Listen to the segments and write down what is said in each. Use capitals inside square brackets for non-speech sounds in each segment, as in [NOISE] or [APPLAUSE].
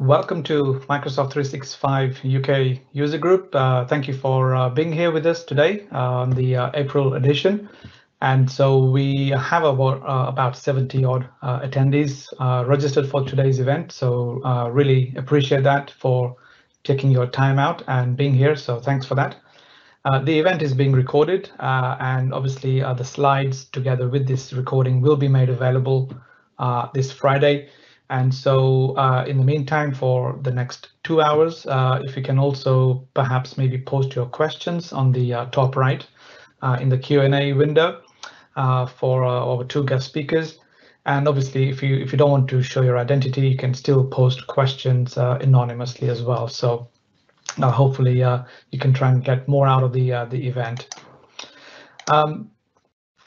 Welcome to Microsoft 365 UK user group. Uh, thank you for uh, being here with us today uh, on the uh, April edition. And so we have about, uh, about 70 odd uh, attendees registered for today's event. So really appreciate that for taking your time out and being here. So thanks for that. the event is being recorded and obviously the slides together with this recording will be made available this Friday. And so uh, in the meantime, for the next two hours, uh, if you can also perhaps maybe post your questions on the uh, top right uh, in the Q&A window uh, for uh, our two guest speakers. And obviously, if you if you don't want to show your identity, you can still post questions anonymously as well. So hopefully you can try and get more out of the the event. Um,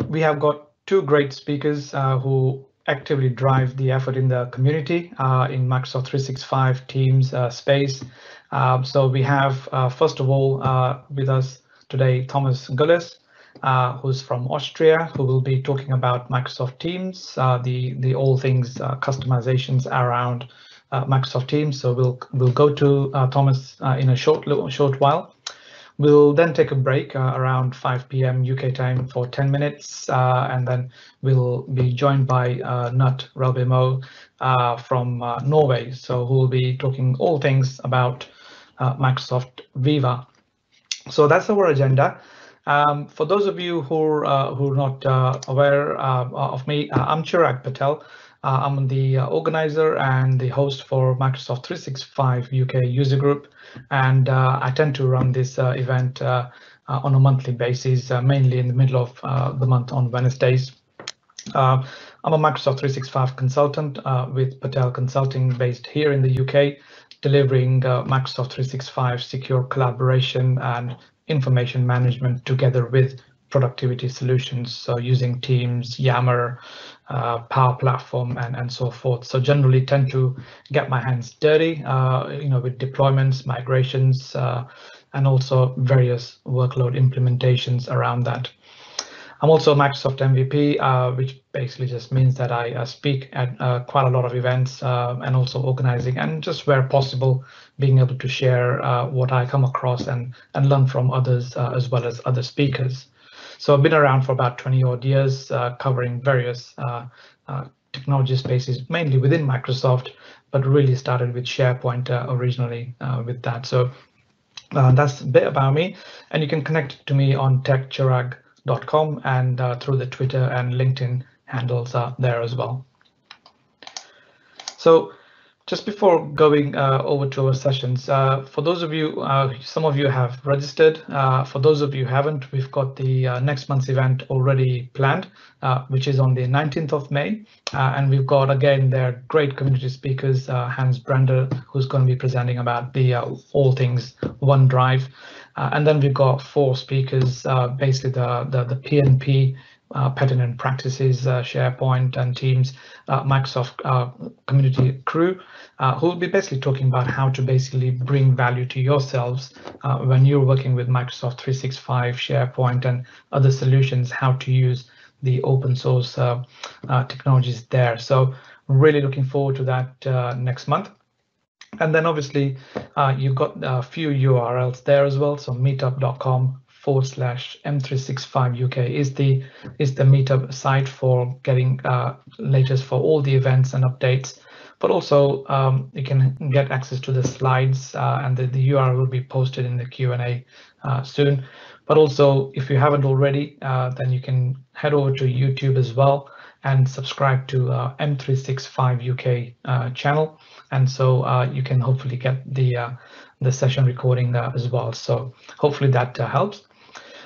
we have got two great speakers who actively drive the effort in the community uh, in Microsoft 365 Teams uh, space. Um, so we have, uh, first of all, uh, with us today, Thomas Gölles, uh, who's from Austria, who will be talking about Microsoft Teams, uh, the, the all things customizations around Microsoft Teams. So we'll, we'll go to Thomas in a short, short while. We'll then take a break uh, around 5 p.m. UK time for 10 minutes, uh, and then we'll be joined by uh, Knut Relbe-Moe uh, from uh, Norway. So who will be talking all things about uh, Microsoft Viva. So that's our agenda. Um, for those of you who are, who are not aware of me, I'm Chirag Patel. Uh, I'm the uh, organizer and the host for Microsoft 365 UK user group, and uh, I tend to run this uh, event uh, uh, on a monthly basis, mainly in the middle of the month on Wednesdays. I'm a Microsoft 365 consultant with Patel Consulting based here in the UK, delivering Microsoft 365 secure collaboration and information management together with productivity solutions. So using Teams, Yammer, uh, Power Platform, and, and so forth. So generally tend to get my hands dirty, uh, you know, with deployments, migrations, uh, and also various workload implementations around that. I'm also a Microsoft MVP, uh, which basically just means that I uh, speak at quite a lot of events and also organizing and just where possible, being able to share what I come across and, and learn from others as well as other speakers. So I've been around for about 20 odd years, uh, covering various uh, uh, technology spaces, mainly within Microsoft, but really started with SharePoint uh, originally with that. So that's a bit about me. And you can connect to me on techchirag.com and through the Twitter and LinkedIn handles there as well. So just before going uh, over to our sessions, uh, for those of you, uh, some of you have registered. Uh, for those of you who haven't, we've got the uh, next month's event already planned, uh, which is on the 19th of May. and we've got, again, their great community speakers, Hans Brender, who's going to be presenting about the all things OneDrive. and then we've got four speakers, basically the, the, the PNP uh, and practices, uh, SharePoint and Teams, uh, Microsoft uh, community crew, uh, who will be basically talking about how to basically bring value to yourselves uh, when you're working with Microsoft 365, SharePoint and other solutions, how to use the open source technologies there. So really looking forward to that next month. And then obviously you've got a few URLs there as well. So meetup.com forward slash M365 UK is the is the meetup site for getting uh, latest for all the events and updates. But also um, you can get access to the slides uh, and the, the URL will be posted in the Q&A uh, soon. But also if you haven't already, uh, then you can head over to YouTube as well and subscribe to uh, M365 UK uh, channel. And so you can hopefully get the the session recording as well. So hopefully that helps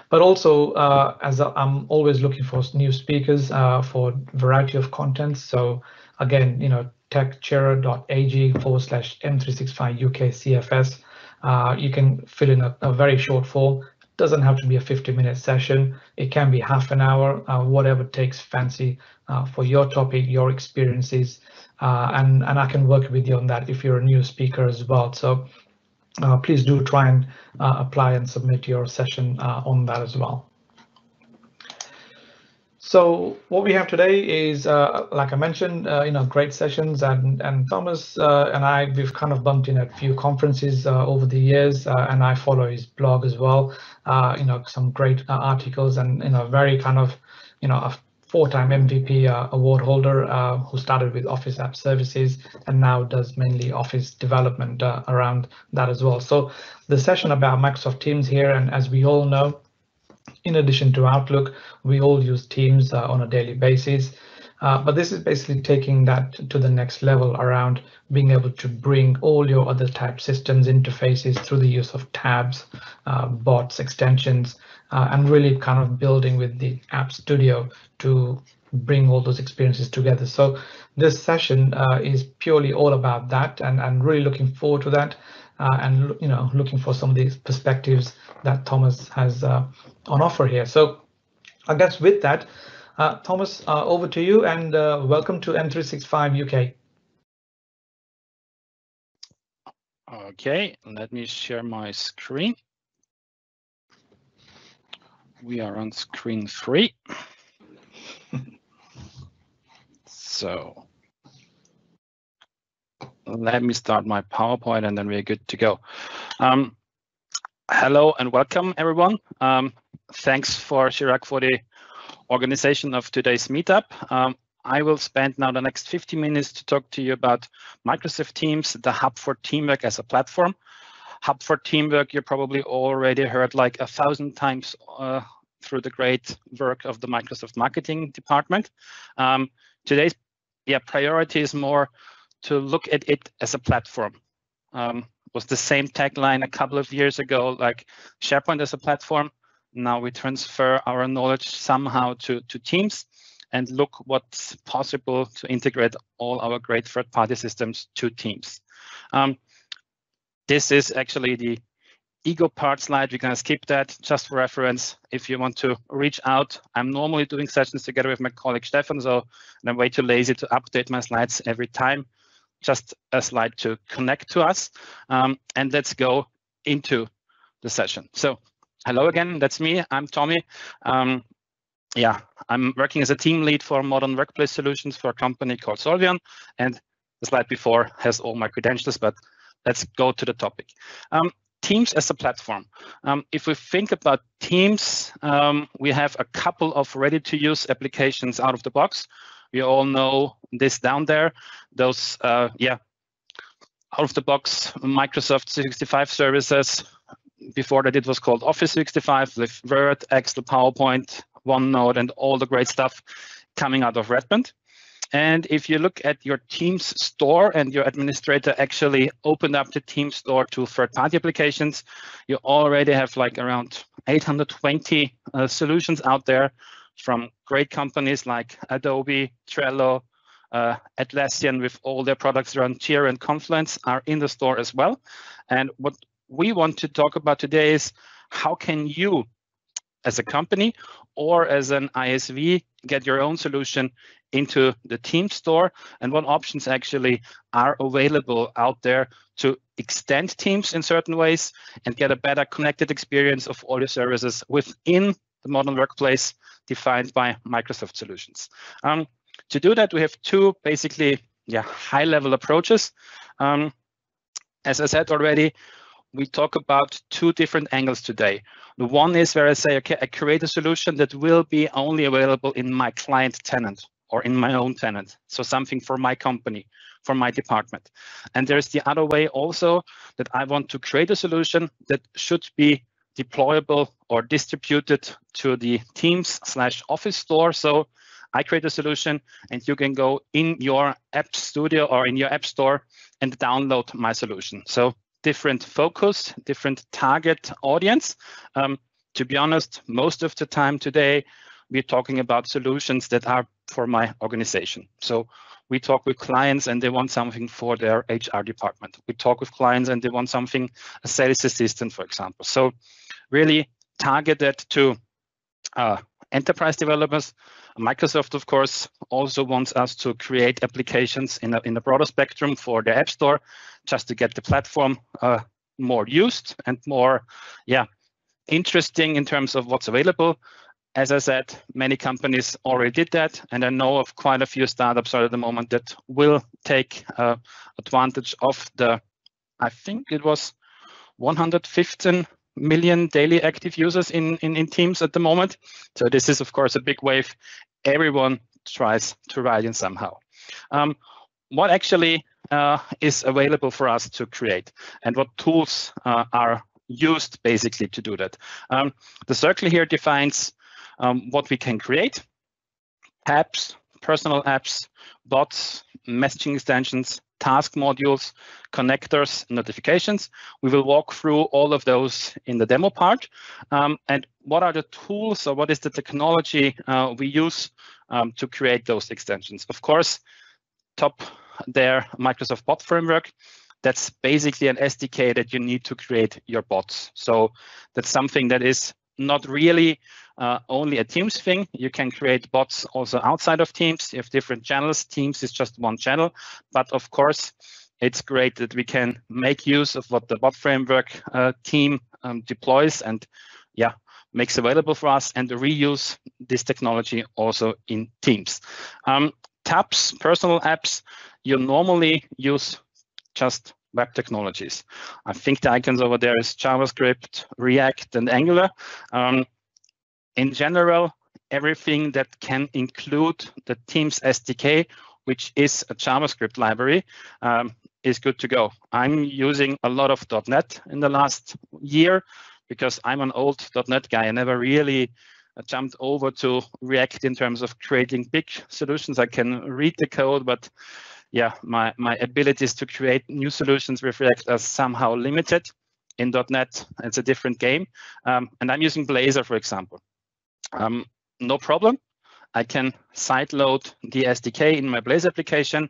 but also uh, as i am always looking for new speakers uh, for variety of contents. So again, you know, techchirag.ag forward slash M365 UK CFS. Uh, you can fill in a, a, very short form. Doesn't have to be a 50 minute session. It can be half an hour, uh, whatever takes fancy uh, for your topic, your experiences. Uh, and, and I can work with you on that if you're a new speaker as well. So uh, please do try and uh, apply and submit your session uh, on that as well. So what we have today is, uh, like I mentioned, uh, you know, great sessions, and and Thomas uh, and I we've kind of bumped in at a few conferences over the years, and I follow his blog as well. You know, some great articles, and you know, very kind of, you know, four-time MVP uh, award holder uh, who started with Office App Services and now does mainly Office development uh, around that as well. So the session about Microsoft Teams here, and as we all know, in addition to Outlook, we all use Teams uh, on a daily basis. Uh, but this is basically taking that to the next level around being able to bring all your other type systems interfaces through the use of tabs, uh, bots, extensions, uh, and really kind of building with the App Studio to bring all those experiences together. So this session uh, is purely all about that and, and really looking forward to that uh, and you know looking for some of these perspectives that Thomas has uh, on offer here. So I guess with that, uh, Thomas, uh, over to you and uh, welcome to M365 UK. Okay, let me share my screen. We are on screen three. [LAUGHS] so let me start my PowerPoint and then we're good to go. Um, hello and welcome everyone. Um, thanks for Chirag for the organization of today's meetup. Um, I will spend now the next 50 minutes to talk to you about Microsoft Teams, the hub for teamwork as a platform. Hub for teamwork, you probably already heard like a thousand times uh, through the great work of the Microsoft marketing department. Um, today's yeah, priority is more to look at it as a platform. Um, was the same tagline a couple of years ago, like SharePoint as a platform. Now we transfer our knowledge somehow to, to Teams and look what's possible to integrate all our great third-party systems to Teams. Um, this is actually the ego part slide. We're going to skip that just for reference. If you want to reach out, I'm normally doing sessions together with my colleague Stefan, so I'm way too lazy to update my slides every time just a slide to connect to us. Um, and let's go into the session. So hello again, that's me, I'm Thomy. Um, yeah, I'm working as a team lead for modern workplace solutions for a company called Solvion. And the slide before has all my credentials, but let's go to the topic. Um, Teams as a platform. Um, if we think about Teams, um, we have a couple of ready-to-use applications out of the box. We all know this down there. Those, uh, yeah, out of the box Microsoft 365 services. Before that, it was called Office 65 with Word, Excel, PowerPoint, OneNote, and all the great stuff coming out of Redmond. And if you look at your Teams store and your administrator actually opened up the Teams store to third-party applications, you already have like around 820 uh, solutions out there from great companies like Adobe, Trello, uh, Atlassian with all their products around Jira and Confluence are in the store as well. And what we want to talk about today is how can you as a company or as an ISV get your own solution into the team store and what options actually are available out there to extend teams in certain ways and get a better connected experience of all your services within the modern workplace defined by Microsoft solutions. Um, to do that, we have two basically yeah, high-level approaches. Um, as I said already, we talk about two different angles today. The one is where I say, okay, I create a solution that will be only available in my client tenant or in my own tenant. So something for my company, for my department. And there's the other way also that I want to create a solution that should be deployable or distributed to the Teams slash Office store. So I create a solution and you can go in your app studio or in your app store and download my solution. So different focus, different target audience. Um, to be honest, most of the time today, we're talking about solutions that are for my organization. So we talk with clients and they want something for their HR department. We talk with clients and they want something, a sales assistant, for example. So really targeted to uh, enterprise developers. Microsoft, of course, also wants us to create applications in a, in a broader spectrum for the App Store, just to get the platform uh, more used and more, yeah, interesting in terms of what's available. as I said, many companies already did that, and I know of quite a few startups at the moment that will take uh, advantage of the, I think it was 115 million daily active users in, in, in Teams at the moment. So this is, of course, a big wave. Everyone tries to ride in somehow. Um, what actually uh, is available for us to create and what tools uh, are used basically to do that. Um, the circle here defines um, what we can create, apps, personal apps, bots, messaging extensions, task modules, connectors, notifications. We will walk through all of those in the demo part. Um, and what are the tools or what is the technology uh, we use um, to create those extensions? Of course, top there, Microsoft Bot Framework. That's basically an SDK that you need to create your bots. So that's something that is not really uh, only a Teams thing. You can create bots also outside of Teams. You have different channels. Teams is just one channel. But of course, it's great that we can make use of what the bot framework uh, team um, deploys and yeah, makes available for us and reuse this technology also in Teams. Um, tabs, personal apps, you normally use just web technologies. I think the icons over there is JavaScript, React, and Angular. Um, in general, everything that can include the Teams SDK, which is a JavaScript library, um, is good to go. I'm using a lot of .NET in the last year because I'm an old .NET guy. I never really uh, jumped over to React in terms of creating big solutions. I can read the code, but yeah, my, my abilities to create new solutions with React are somehow limited. In .NET, it's a different game. Um, and I'm using Blazor, for example. Um, no problem. I can sideload the SDK in my Blazor application,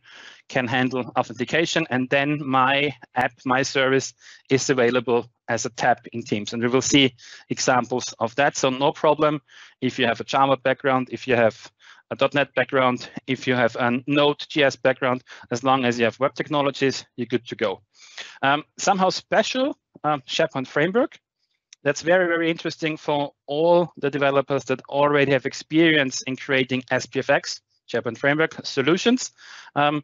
can handle authentication, and then my app, my service is available as a tab in Teams. And we will see examples of that. So no problem if you have a Java background, if you have a .NET background, if you have a Node.js background, as long as you have web technologies, you're good to go. Um, somehow special, um, SharePoint Framework. That's very, very interesting for all the developers that already have experience in creating SPFX, SharePoint Framework solutions. Um,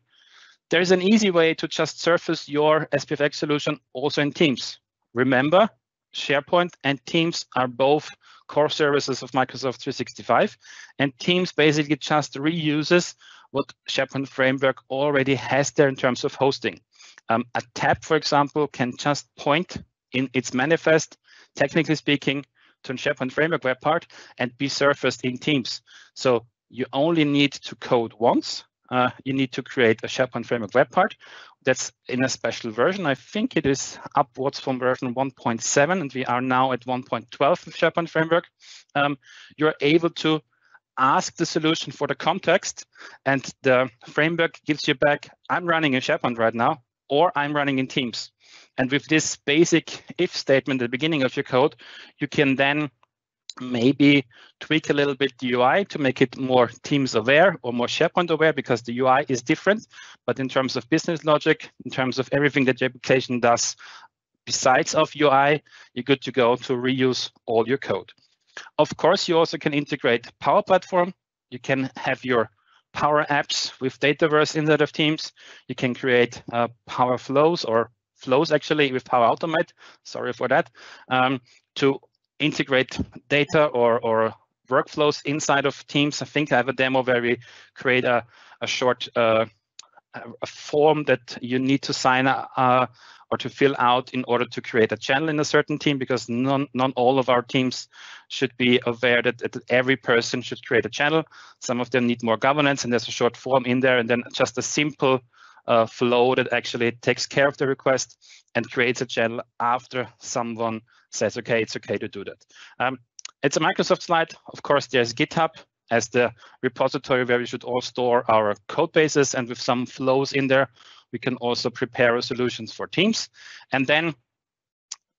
there's an easy way to just surface your SPFX solution also in Teams. Remember, SharePoint and Teams are both core services of Microsoft 365. And Teams basically just reuses what SharePoint Framework already has there in terms of hosting. Um, a tab, for example, can just point in its manifest, technically speaking, to SharePoint Framework web part and be surfaced in Teams. So you only need to code once. Uh, you need to create a SharePoint Framework web part that's in a special version. I think it is upwards from version 1.7, and we are now at 1.12 of SharePoint Framework. Um, you're able to ask the solution for the context, and the framework gives you back, I'm running in SharePoint right now, or I'm running in Teams. And with this basic if statement at the beginning of your code, you can then maybe tweak a little bit the UI to make it more Teams aware or more SharePoint aware because the UI is different. But in terms of business logic, in terms of everything that your application does besides of UI, you're good to go to reuse all your code. Of course, you also can integrate Power Platform. You can have your Power Apps with Dataverse inside of Teams. You can create uh, Power Flows or flows actually with Power Automate. Sorry for that. Um, to integrate data or, or workflows inside of Teams. I think I have a demo where we create a, a short uh, a form that you need to sign uh, or to fill out in order to create a channel in a certain team because not, not all of our teams should be aware that, that every person should create a channel. Some of them need more governance and there's a short form in there and then just a simple uh, flow that actually takes care of the request and creates a channel after someone says, okay, it's okay to do that. Um, it's a Microsoft slide. Of course, there's GitHub as the repository where we should all store our code bases and with some flows in there, we can also prepare solutions for teams. And then,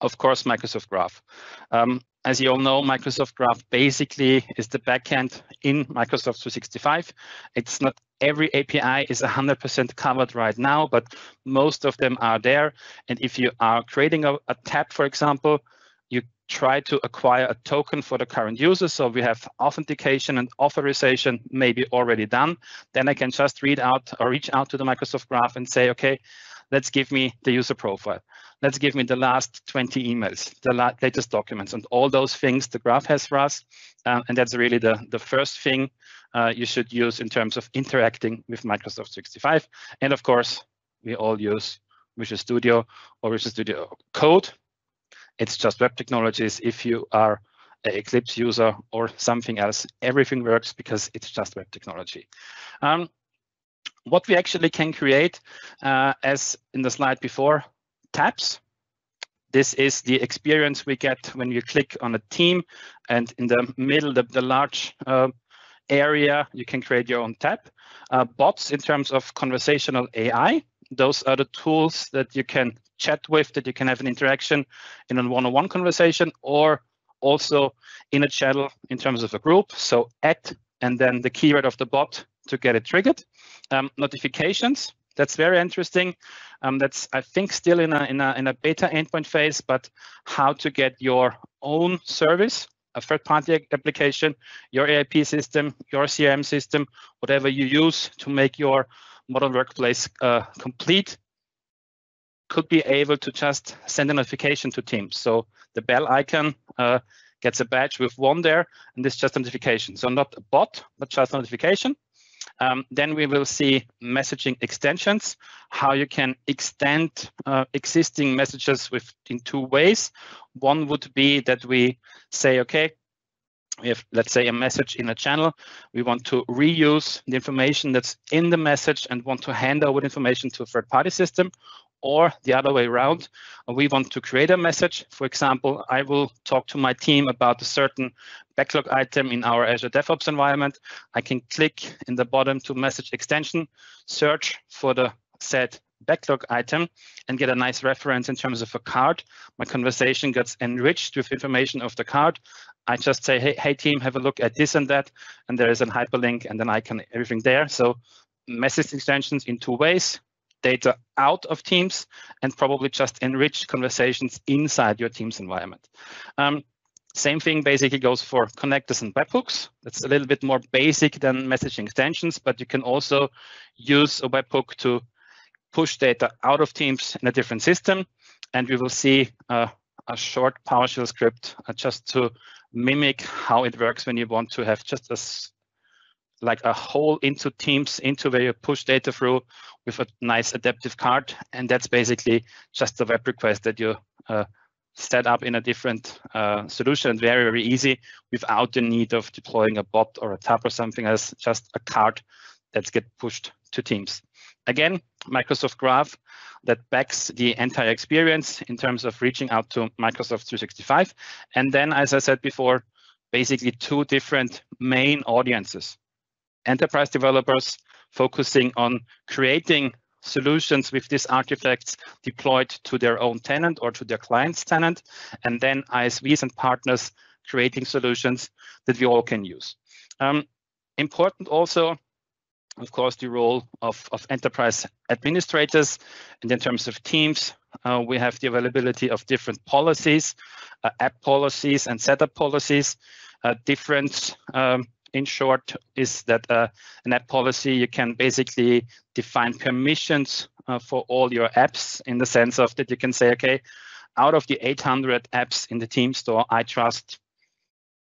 of course, Microsoft Graph. Um, as you all know, Microsoft Graph basically is the backend in Microsoft 365. It's not every API is 100% covered right now, but most of them are there. And if you are creating a, a tab, for example, you try to acquire a token for the current user. So we have authentication and authorization maybe already done. Then I can just read out or reach out to the Microsoft Graph and say, okay, let's give me the user profile. Let's give me the last 20 emails, the la latest documents, and all those things the graph has for us. Uh, and that's really the, the first thing uh, you should use in terms of interacting with Microsoft 365. And of course, we all use Visual Studio or Visual Studio Code. It's just web technologies. If you are an Eclipse user or something else, everything works because it's just web technology. Um, what we actually can create, uh, as in the slide before, tabs. This is the experience we get when you click on a team and in the middle, the, the large uh, area, you can create your own tab. Uh, bots in terms of conversational AI, those are the tools that you can chat with, that you can have an interaction in a one-on-one conversation or also in a channel in terms of a group. So at and then the keyword of the bot to get it triggered. Um, notifications, that's very interesting. Um, that's I think still in a, in a in a beta endpoint phase, but how to get your own service, a third-party application, your AIP system, your CRM system, whatever you use to make your modern workplace uh, complete, could be able to just send a notification to Teams. So the bell icon uh, gets a badge with one there, and this just a notification. So not a bot, but just a notification. Um, then we will see messaging extensions, how you can extend uh, existing messages with in two ways. One would be that we say, okay, we have, let's say, a message in a channel. We want to reuse the information that's in the message and want to hand over information to a third-party system or the other way around. We want to create a message. For example, I will talk to my team about a certain backlog item in our Azure DevOps environment. I can click in the bottom to message extension, search for the said backlog item and get a nice reference in terms of a card. My conversation gets enriched with information of the card. I just say, hey, hey team, have a look at this and that, and there is a hyperlink and then I can everything there. So message extensions in two ways, data out of Teams and probably just enrich conversations inside your Teams environment. Um, same thing basically goes for connectors and webhooks. It's a little bit more basic than messaging extensions, but you can also use a webhook to push data out of Teams in a different system. And we will see uh, a short PowerShell script uh, just to mimic how it works when you want to have just a like a hole into Teams, into where you push data through with a nice adaptive card. And that's basically just a web request that you uh, set up in a different uh, solution very, very easy without the need of deploying a bot or a tab or something else, just a card that gets pushed to Teams. Again, Microsoft Graph that backs the entire experience in terms of reaching out to Microsoft 365. And then, as I said before, basically two different main audiences enterprise developers focusing on creating solutions with these artifacts deployed to their own tenant or to their client's tenant, and then ISVs and partners creating solutions that we all can use. Um, important also, of course, the role of, of enterprise administrators. And in terms of teams, uh, we have the availability of different policies, uh, app policies and setup policies, uh, different um, in short is that uh, an app policy, you can basically define permissions uh, for all your apps in the sense of that you can say, okay, out of the 800 apps in the team store, I trust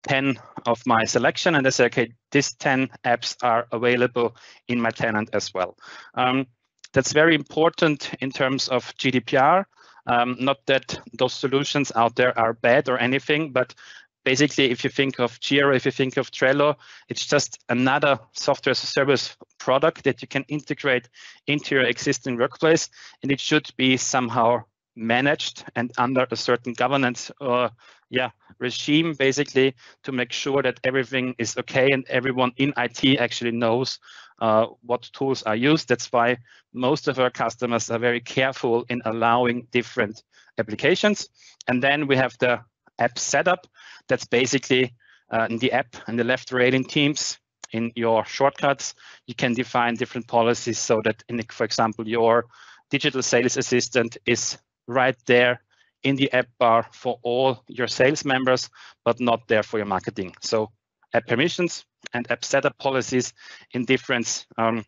10 of my selection and I say, okay, these 10 apps are available in my tenant as well. Um, that's very important in terms of GDPR. Um, not that those solutions out there are bad or anything, but basically, if you think of Jira, if you think of Trello, it's just another software as a service product that you can integrate into your existing workplace, and it should be somehow managed and under a certain governance or yeah regime basically to make sure that everything is okay and everyone in IT actually knows uh, what tools are used. That's why most of our customers are very careful in allowing different applications. And then we have the app setup. That's basically uh, in the app and the left railing teams in your shortcuts, you can define different policies so that, in, for example, your digital sales assistant is right there in the app bar for all your sales members, but not there for your marketing. So app permissions and app setup policies in difference um,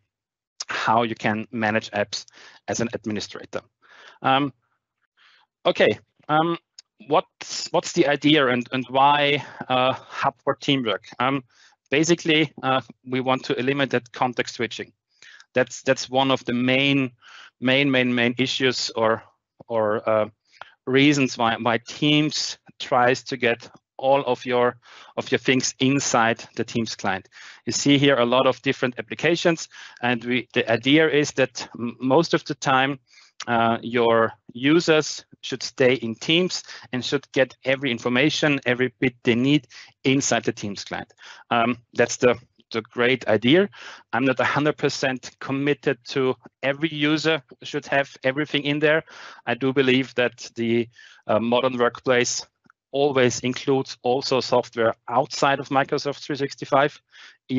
how you can manage apps as an administrator. Um, okay, um, what's what's the idea and and why uh, Hub for Teamwork? Um, basically, uh, we want to eliminate context switching. That's that's one of the main main main main issues or or uh, reasons why why Teams tries to get all of your of your things inside the Teams client. You see here a lot of different applications, and we the idea is that most of the time uh, your users should stay in Teams and should get every information, every bit they need inside the Teams client. Um, that's the the great idea. I'm not 100% committed to every user should have everything in there. I do believe that the uh, modern workplace always includes also software outside of Microsoft 365,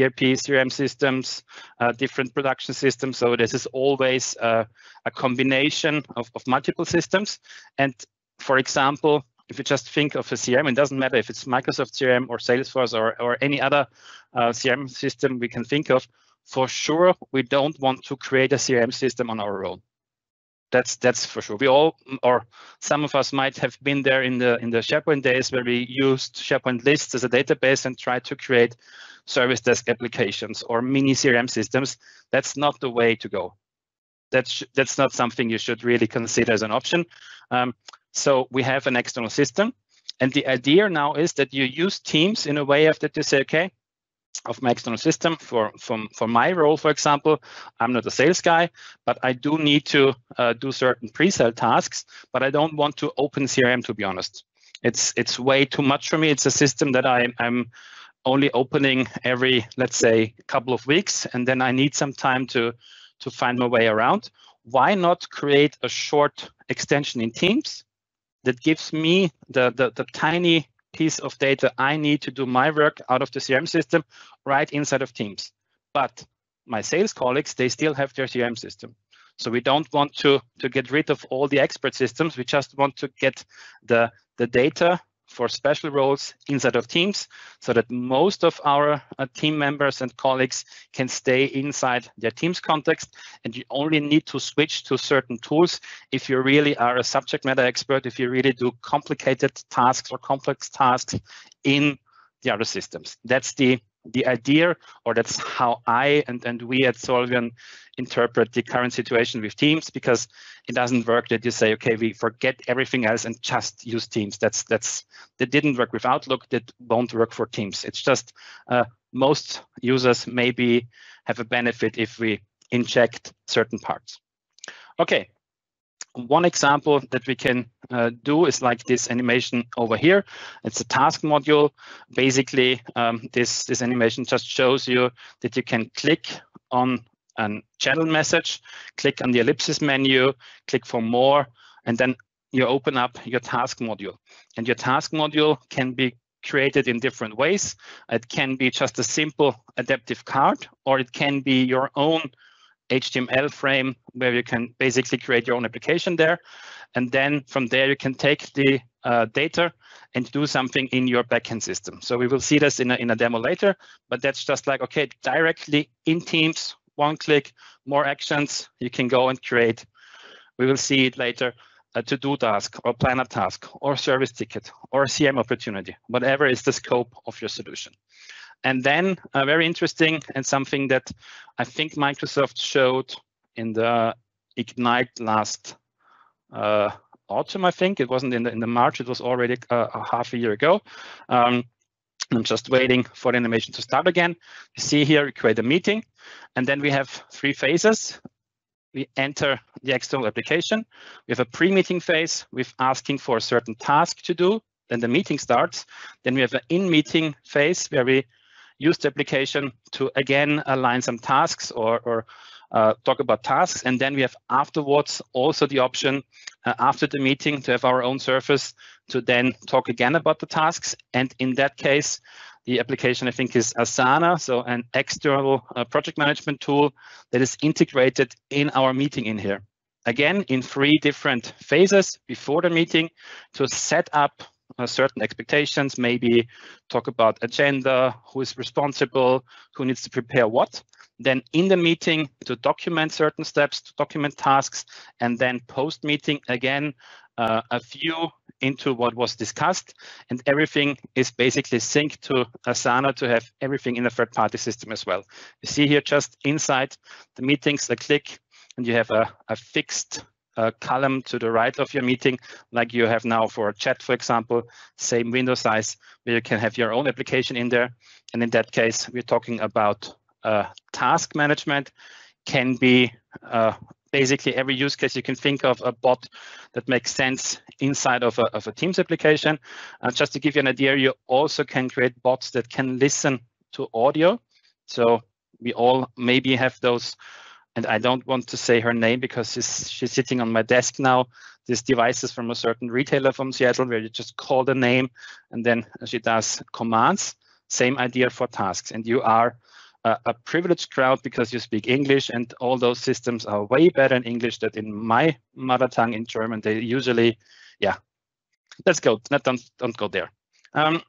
ERP, CRM systems, uh, different production systems. So this is always uh, a combination of, of multiple systems. And for example, if you just think of a CRM, it doesn't matter if it's Microsoft CRM or Salesforce or, or any other uh, CRM system we can think of, for sure, we don't want to create a CRM system on our own. That's that's for sure. We all, or some of us might have been there in the in the SharePoint days where we used SharePoint lists as a database and tried to create service desk applications or mini CRM systems. That's not the way to go. That's that's not something you should really consider as an option. Um, so we have an external system, and the idea now is that you use Teams in a way of that you say, okay, of my external system for from for my role for example i'm not a sales guy but i do need to uh, do certain pre-sale tasks but i don't want to open crm to be honest it's it's way too much for me it's a system that I, i'm only opening every let's say couple of weeks and then i need some time to to find my way around why not create a short extension in teams that gives me the the, the tiny piece of data I need to do my work out of the CRM system right inside of Teams. But my sales colleagues, they still have their CRM system. So we don't want to, to get rid of all the expert systems. We just want to get the, the data for special roles inside of teams so that most of our uh, team members and colleagues can stay inside their team's context. And you only need to switch to certain tools if you really are a subject matter expert if you really do complicated tasks or complex tasks in the other systems. That's the the idea, or that's how I and, and we at Solvion interpret the current situation with Teams, because it doesn't work that you say, okay, we forget everything else and just use Teams. That's that's that didn't work with Outlook. That won't work for Teams. It's just uh, most users maybe have a benefit if we inject certain parts. Okay, one example that we can uh, do is like this animation over here. It's a task module. Basically, um, this, this animation just shows you that you can click on a channel message, click on the ellipsis menu, click for more, and then you open up your task module. And your task module can be created in different ways. It can be just a simple adaptive card, or it can be your own HTML frame where you can basically create your own application there. And then from there, you can take the uh, data and do something in your backend system. So we will see this in a, in a demo later, but that's just like, okay, directly in Teams, one click, more actions, you can go and create. We will see it later, a to-do task or plan a task or service ticket or CM opportunity, whatever is the scope of your solution. And then uh, very interesting and something that I think Microsoft showed in the Ignite last uh, autumn, I think. It wasn't in the, in the March, it was already uh, half a year ago. Um, I'm just waiting for the animation to start again. You see here, we create a meeting, and then we have three phases. We enter the external application. We have a pre-meeting phase with asking for a certain task to do. Then the meeting starts. Then we have an in-meeting phase where we use the application to again align some tasks or, or uh, talk about tasks. And then we have afterwards also the option uh, after the meeting to have our own surface to then talk again about the tasks. And in that case, the application I think is Asana, so an external uh, project management tool that is integrated in our meeting in here. again in three different phases before the meeting to set up uh, certain expectations, maybe talk about agenda, who is responsible, who needs to prepare what. Then in the meeting to document certain steps, to document tasks, and then post meeting again, uh, a view into what was discussed and everything is basically synced to Asana to have everything in a third party system as well. You see here just inside the meetings, a click and you have a, a fixed uh, column to the right of your meeting, like you have now for a chat, for example, same window size, where you can have your own application in there. And in that case, we're talking about uh, task management can be uh, basically every use case you can think of a bot that makes sense inside of a, of a Teams application. Uh, just to give you an idea, you also can create bots that can listen to audio. So we all maybe have those and I don't want to say her name because she's, she's sitting on my desk now. This device is from a certain retailer from Seattle where you just call the name and then she does commands. Same idea for tasks. And you are a, a privileged crowd because you speak English and all those systems are way better in English than in my mother tongue in German. They usually, yeah, let's go. Don't, don't go there. Um,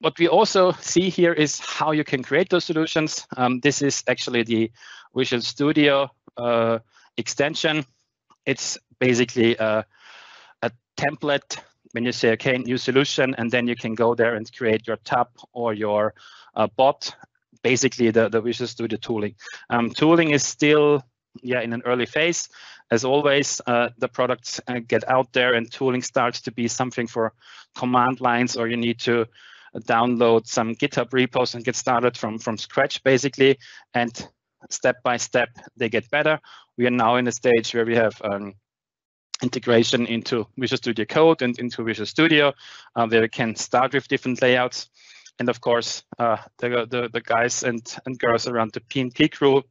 what we also see here is how you can create those solutions. Um, this is actually the Visual Studio uh, extension. It's basically a, a, template when you say, okay, new solution, and then you can go there and create your tab or your uh, bot, basically the, the Visual Studio tooling. Um, tooling is still yeah, in an early phase. As always, uh, the products uh, get out there and tooling starts to be something for command lines or you need to download some GitHub repos and get started from, from scratch, basically. And step by step, they get better. We are now in a stage where we have um, integration into Visual Studio Code and into Visual Studio, uh, where we can start with different layouts. And of course, uh, the, the, the guys and, and girls around the PnP crew,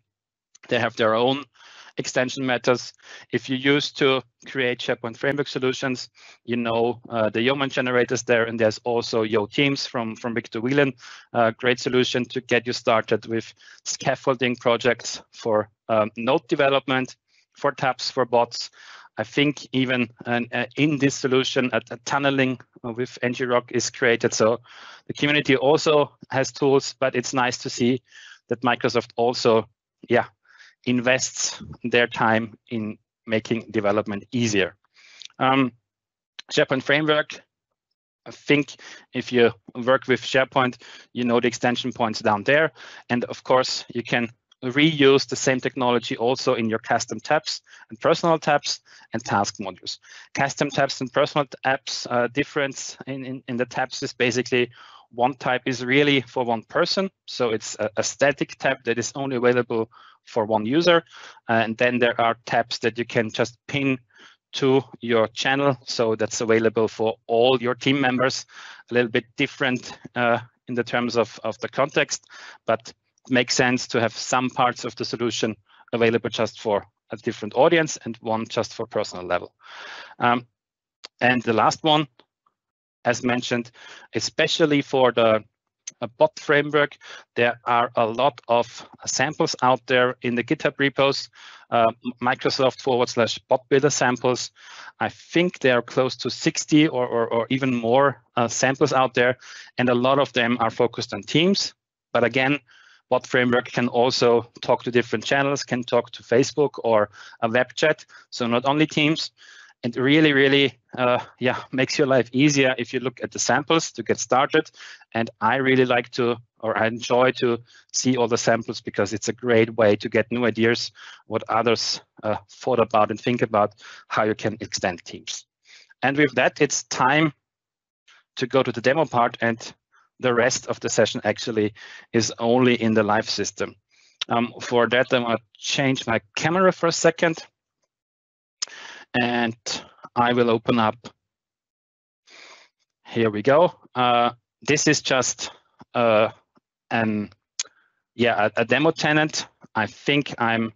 they have their own extension methods. If you used to create SharePoint framework solutions, you know uh, the Yeoman generators there, and there's also Yo Teams from, from Wictor Wilén, a great solution to get you started with scaffolding projects for um, node development, for tabs, for bots. I think even uh, in this solution, a, a tunneling with ngrok is created. So the community also has tools, but it's nice to see that Microsoft also, yeah, invests their time in making development easier. Um, SharePoint Framework, I think if you work with SharePoint, you know the extension points down there. And of course, you can reuse the same technology also in your custom tabs and personal tabs and task modules. Custom tabs and personal apps uh, difference in, in, in the tabs is basically one type is really for one person. So it's a, a static tab that is only available for one user. And then there are tabs that you can just pin to your channel. So that's available for all your team members, a little bit different uh, in the terms of, of the context, but makes sense to have some parts of the solution available just for a different audience and one just for personal level. Um, and the last one, as mentioned, especially for the a bot framework. There are a lot of samples out there in the GitHub repos, uh, Microsoft forward slash bot builder samples. I think there are close to 60 or, or, or even more uh, samples out there, and a lot of them are focused on teams. But again, bot framework can also talk to different channels, can talk to Facebook or a web chat. So not only teams, and really, really, uh, yeah, makes your life easier if you look at the samples to get started. And I really like to, or I enjoy to see all the samples because it's a great way to get new ideas, what others uh, thought about and think about how you can extend teams. And with that, it's time to go to the demo part and the rest of the session actually is only in the live system. Um, for that, I'm gonna change my camera for a second and I will open up. Here we go. Uh, this is just uh, an yeah a, a, demo tenant. I think I'm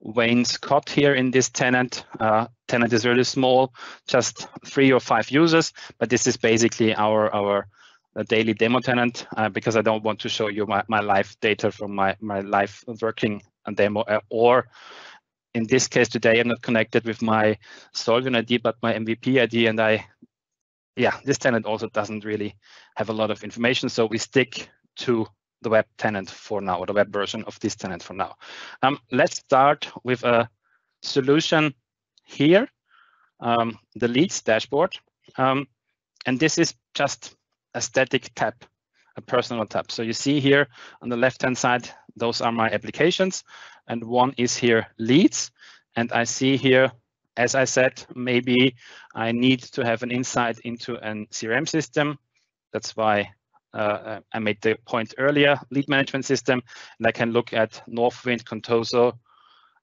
Wayne Scott here in this tenant. Uh, tenant is really small, just three or five users, but this is basically our our uh, daily demo tenant uh, because I don't want to show you my, my live data from my, my live working demo uh, or in this case today, I'm not connected with my Solvion ID, but my MVP ID, and I, yeah, this tenant also doesn't really have a lot of information, so we stick to the web tenant for now, or the web version of this tenant for now. Um, let's start with a solution here, um, the leads dashboard. Um, and this is just a static tab, a personal tab. So you see here on the left-hand side, those are my applications. And one is here leads. And I see here, as I said, maybe I need to have an insight into an CRM system. That's why uh, I made the point earlier, lead management system, and I can look at Northwind, Contoso.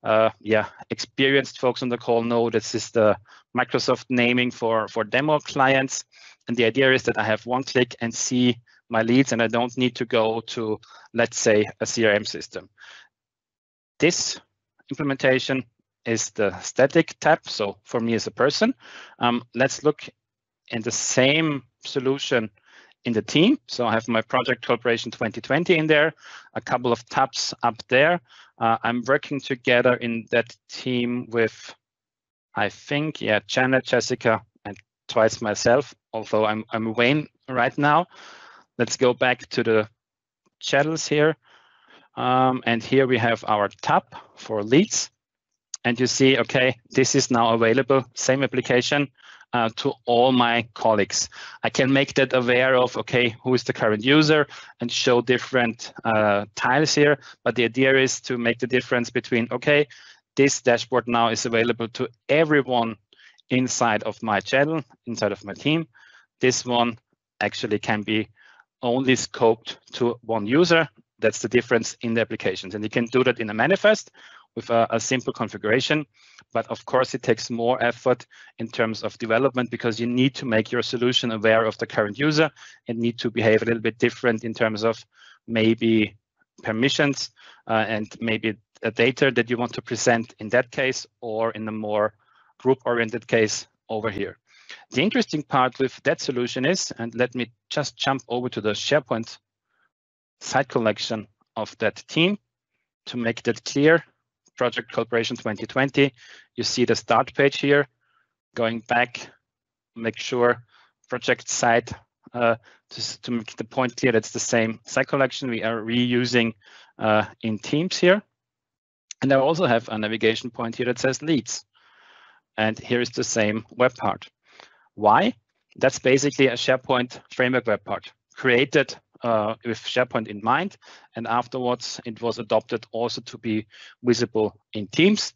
Uh, yeah, experienced folks on the call know this is the Microsoft naming for, for demo clients. And the idea is that I have one click and see my leads and I don't need to go to, let's say, a CRM system. This implementation is the static tab. So for me as a person, um, let's look in the same solution in the team. So I have my project collaboration 2020 in there, a couple of tabs up there. Uh, I'm working together in that team with, I think, yeah, Janet, Jessica, and twice myself, although I'm, I'm Wayne right now. Let's go back to the channels here. Um, and here we have our tab for leads. And you see, okay, this is now available, same application uh, to all my colleagues. I can make that aware of, okay, who is the current user and show different uh, tiles here. But the idea is to make the difference between, okay, this dashboard now is available to everyone inside of my channel, inside of my team. This one actually can be only scoped to one user. That's the difference in the applications. And you can do that in a manifest with a, a, simple configuration. But of course, it takes more effort in terms of development because you need to make your solution aware of the current user and need to behave a little bit different in terms of maybe permissions uh, and maybe a data that you want to present in that case or in a more group-oriented case over here. The interesting part with that solution is, and let me just jump over to the SharePoint site collection of that team to make that clear Project Collaboration 2020. You see the start page here. Going back, make sure project site uh, to, to make the point clear that's the same site collection we are reusing uh, in Teams here. And I also have a navigation point here that says leads. And here is the same web part. Why? That's basically a SharePoint framework web part created uh, with SharePoint in mind. And afterwards, it was adopted also to be visible in Teams.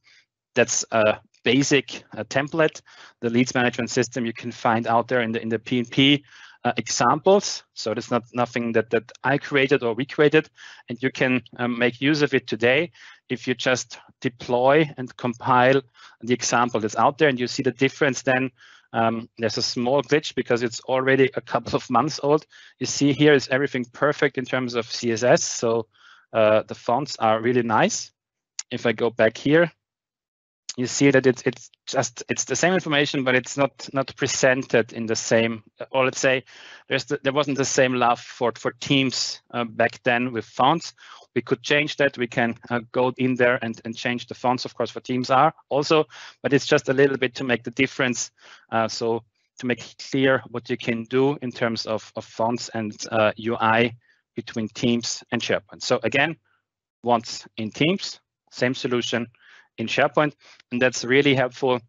That's a basic uh, template. The leads management system you can find out there in the in the PnP uh, examples. So it's not nothing that that I created or we created, and you can um, make use of it today if you just deploy and compile the example that's out there, and you see the difference then um, there's a small glitch because it's already a couple of months old. You see here is everything perfect in terms of CSS. So uh, the fonts are really nice. If I go back here, you see that it's it's just it's the same information, but it's not not presented in the same. Or let's say there's the, there wasn't the same love for for Teams uh, back then with fonts we could change that. We can uh, go in there and, and change the fonts, of course, for Teams are also, but it's just a little bit to make the difference. Uh, so to make clear what you can do in terms of, of fonts and uh, UI between Teams and SharePoint. So again, once in Teams, same solution in SharePoint, and that's really helpful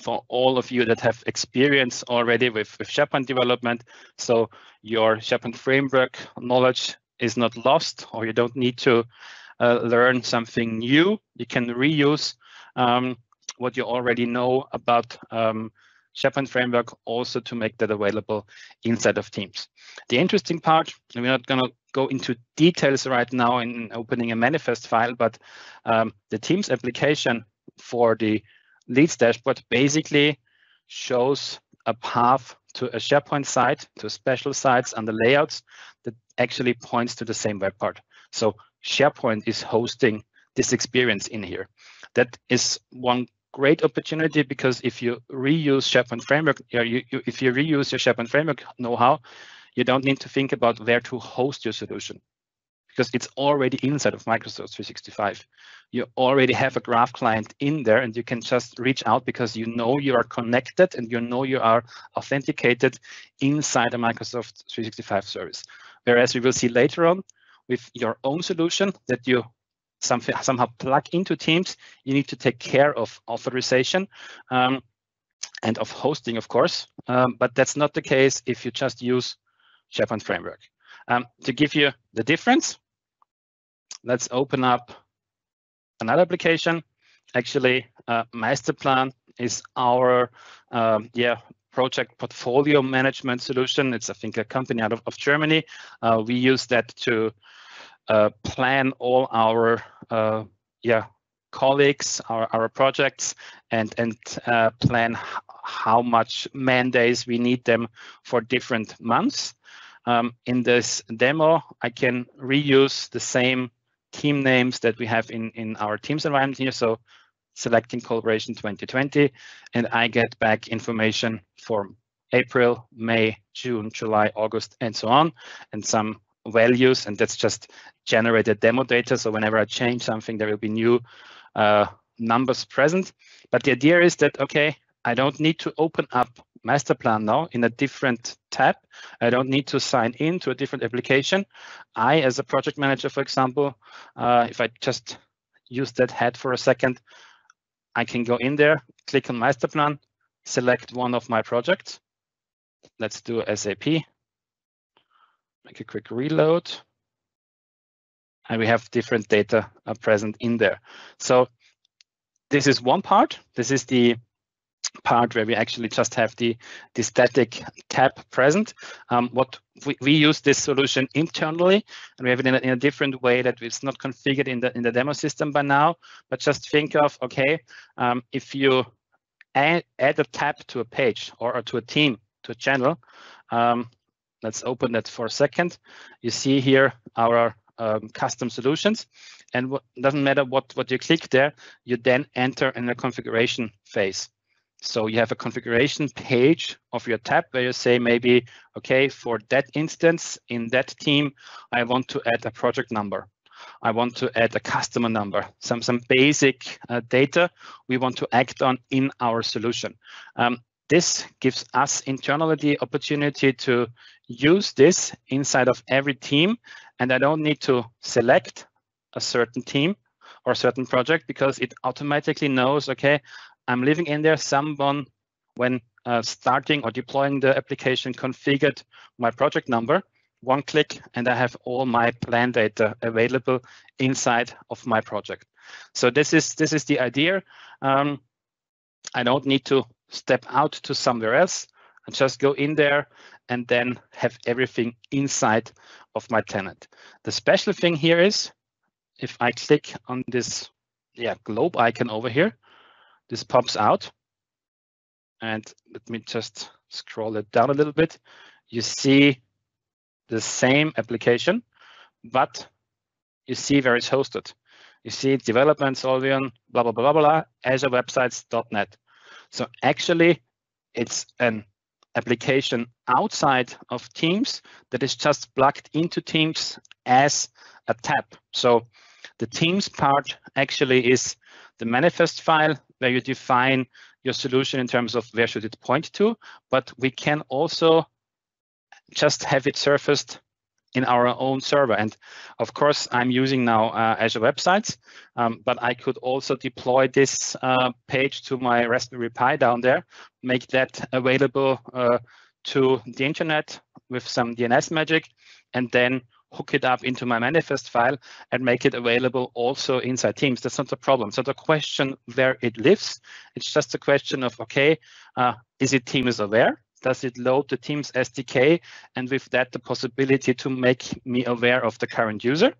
for all of you that have experience already with, with SharePoint development. So your SharePoint framework knowledge is not lost or you don't need to uh, learn something new. You can reuse um, what you already know about um, SharePoint framework also to make that available inside of Teams. The interesting part, and we're not going to go into details right now in opening a manifest file, but um, the Teams application for the leads dashboard basically shows a path to a SharePoint site, to special sites and the layouts that actually points to the same web part. So SharePoint is hosting this experience in here. That is one great opportunity because if you reuse SharePoint framework, you, you, if you reuse your SharePoint framework know-how, you don't need to think about where to host your solution because it's already inside of Microsoft 365. You already have a graph client in there and you can just reach out because you know you are connected and you know you are authenticated inside a Microsoft 365 service. Whereas we will see later on with your own solution that you somehow plug into Teams, you need to take care of authorization. Um, and of hosting, of course, um, but that's not the case if you just use SharePoint Framework. Um, to give you the difference, let's open up another application. Actually, uh, Masterplan is our um, yeah project portfolio management solution. It's I think a company out of, of Germany. Uh, we use that to uh, plan all our uh, yeah colleagues, our, our projects, and, and uh, plan how much man days we need them for different months. Um, in this demo, I can reuse the same team names that we have in, in our Teams environment here. So selecting collaboration 2020, and I get back information for April, May, June, July, August, and so on, and some values, and that's just generated demo data. So whenever I change something, there will be new uh, numbers present. But the idea is that, okay, I don't need to open up Masterplan now in a different tab. I don't need to sign in to a different application. I, as a project manager, for example, uh, if I just use that head for a second, I can go in there, click on master plan, select one of my projects. Let's do SAP. Make a quick reload and we have different data uh, present in there. So this is one part. This is the part where we actually just have the, the static tab present. Um, what we, we use this solution internally, and we have it in a, in a different way that it's not configured in the in the demo system by now. But just think of okay, um, if you add, add a tab to a page or, or to a team to a channel. Um, let's open that for a second. You see here our um, custom solutions. And what doesn't matter what, what you click there, you then enter in the configuration phase. So you have a configuration page of your tab where you say maybe, okay, for that instance in that team, I want to add a project number. I want to add a customer number, some some basic uh, data we want to act on in our solution. Um, this gives us internally the opportunity to use this inside of every team and I don't need to select a certain team or certain project because it automatically knows, okay, I'm living in there, someone when uh, starting or deploying the application configured my project number, one click, and I have all my plan data available inside of my project. So this is this is the idea. Um, I don't need to step out to somewhere else and just go in there and then have everything inside of my tenant. The special thing here is if I click on this yeah, globe icon over here, this pops out. And let me just scroll it down a little bit. You see the same application, but you see where it's hosted. You see development, Solvion, blah, blah, blah, blah, blah, Azure Websites.net. So actually, it's an application outside of Teams that is just plugged into Teams as a tab. So the Teams part actually is the manifest file where you define your solution in terms of where should it point to, but we can also just have it surfaced in our own server. And of course, I'm using now uh, Azure Websites, um, but I could also deploy this uh, page to my Raspberry Pi down there, make that available uh, to the internet with some DNS magic, and then hook it up into my manifest file and make it available also inside Teams. That's not a problem. So the question where it lives, it's just a question of, okay, uh, is it Teams aware? does it load the Teams SDK? And with that, the possibility to make me aware of the current user.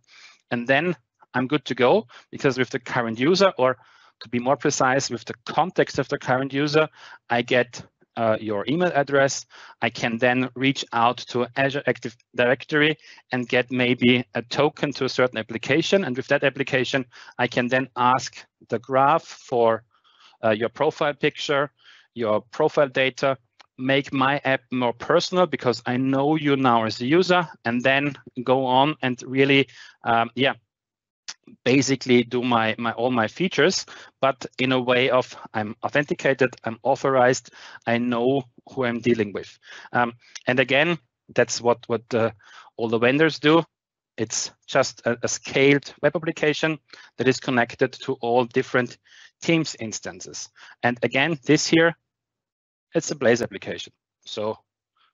And then I'm good to go because with the current user, or to be more precise, with the context of the current user, I get uh, your email address. I can then reach out to Azure Active Directory and get maybe a token to a certain application. And with that application, I can then ask the graph for uh, your profile picture, your profile data, make my app more personal because I know you now as a user, and then go on and really, um, yeah, basically do my my all my features, but in a way of I'm authenticated, I'm authorized, I know who I'm dealing with. Um, and again, that's what what uh, all the vendors do. It's just a, a, scaled web application that is connected to all different Teams instances. And again, this here, it's a Blazor application. So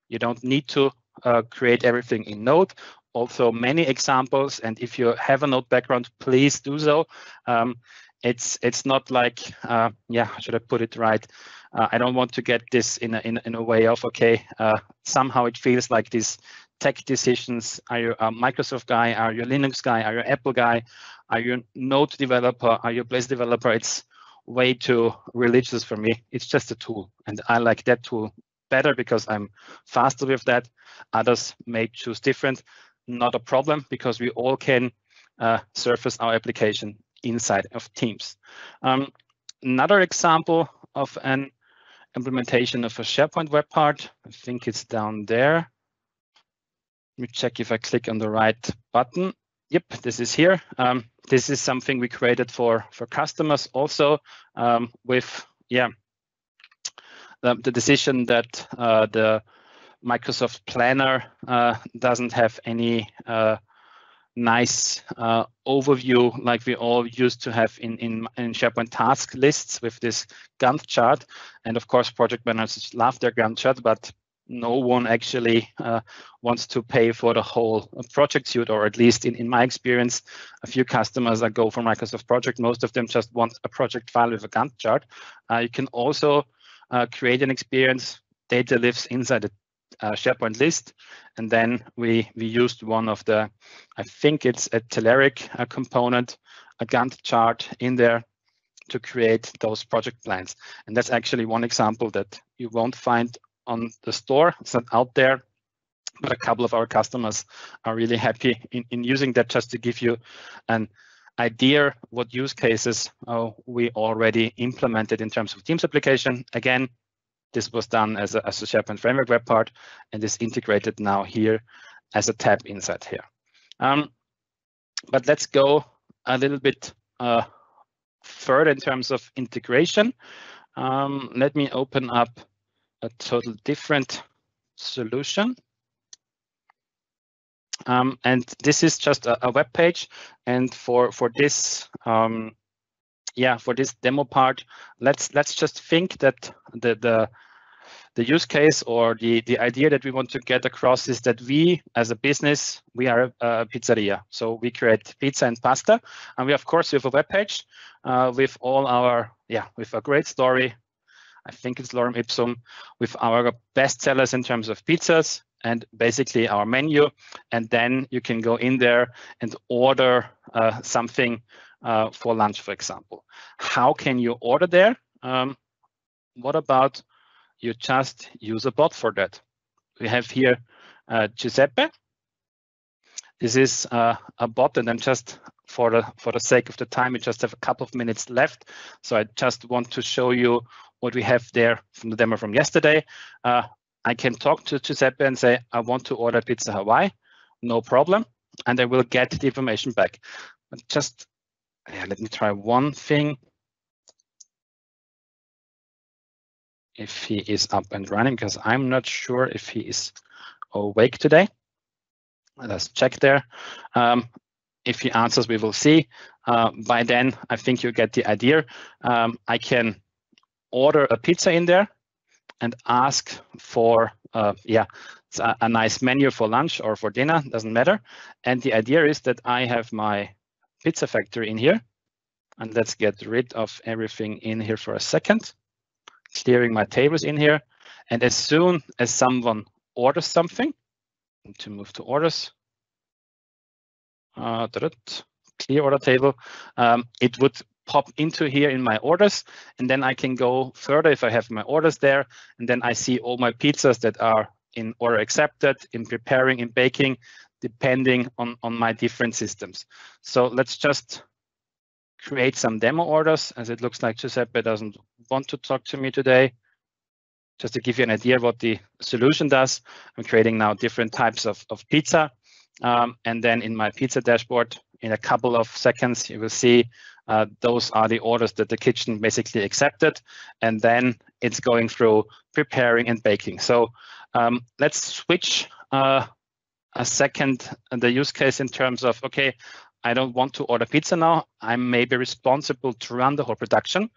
you don't need to uh, create everything in Node. Also, many examples, and if you have a Node background, please do so. Um, it's it's not like uh, yeah, should I put it right? Uh, I don't want to get this in a, in, in a way of okay. Uh, somehow it feels like these tech decisions. Are you a Microsoft guy? Are you a Linux guy? Are you an Apple guy? Are you a Node developer? Are you a Blazor developer? It's way too religious for me. It's just a tool, and I like that tool better because I'm faster with that. Others may choose different. Not a problem because we all can uh, surface our application inside of Teams. Um, another example of an implementation of a SharePoint web part, I think it's down there. Let me check if I click on the right button. Yep, this is here. Um, this is something we created for for customers also um, with yeah the, the decision that uh, the Microsoft Planner uh, doesn't have any uh, nice uh, overview like we all used to have in, in, in SharePoint task lists with this Gantt chart. And of course, project managers love their Gantt chart, but no one actually uh, wants to pay for the whole project suite, or at least in, in my experience, a few customers that go for Microsoft Project, most of them just want a project file with a Gantt chart. Uh, you can also uh, create an experience, data lives inside the uh, SharePoint list, and then we, we used one of the, I think it's a Telerik uh, component, a Gantt chart in there to create those project plans. And that's actually one example that you won't find on the store. It's not out there, but a couple of our customers are really happy in, in using that just to give you an idea what use cases uh, we already implemented in terms of Teams application. Again, this was done as a, as a SharePoint Framework web part and is integrated now here as a tab inside here. Um, but let's go a little bit uh, further in terms of integration. Um, let me open up a total different solution. Um, and this is just a, a, web page. And for for this, um, yeah, for this demo part, let's let's just think that the the the use case or the the idea that we want to get across is that we as a business we are a, pizzeria so we create pizza and pasta and we of course we have a web page uh, with all our yeah with a great story I think it's Lorem Ipsum, with our best sellers in terms of pizzas and basically our menu. And then you can go in there and order uh, something uh, for lunch, for example. How can you order there? Um, what about you just use a bot for that? We have here uh, Giuseppe. This is uh, a bot, and I'm just for the for the sake of the time, we just have a couple of minutes left. So I just want to show you what we have there from the demo from yesterday. Uh, I can talk to Giuseppe and say, I want to order Pizza Hawaii, no problem. And I will get the information back. But just, yeah, let me try one thing. If he is up and running, because I'm not sure if he is awake today. Let's check there. Um, if he answers, we will see. Uh, by then, I think you get the idea. Um, I can order a pizza in there and ask for uh, yeah a, a, nice menu for lunch or for dinner doesn't matter and the idea is that i have my pizza factory in here and let's get rid of everything in here for a second clearing my tables in here. And as soon as someone orders something to move to orders uh, clear order table um, it would pop into here in my orders. And then I can go further if I have my orders there. And then I see all my pizzas that are in order accepted, in preparing, in baking, depending on, on my different systems. So let's just create some demo orders as it looks like Giuseppe doesn't want to talk to me today. just to give you an idea what the solution does, I'm creating now different types of, of pizza. Um, and then in my pizza dashboard, in a couple of seconds, you will see uh, those are the orders that the kitchen basically accepted. And then it's going through preparing and baking. So um, let's switch uh, a second the use case in terms of, okay, I don't want to order pizza now. I may be responsible to run the whole production.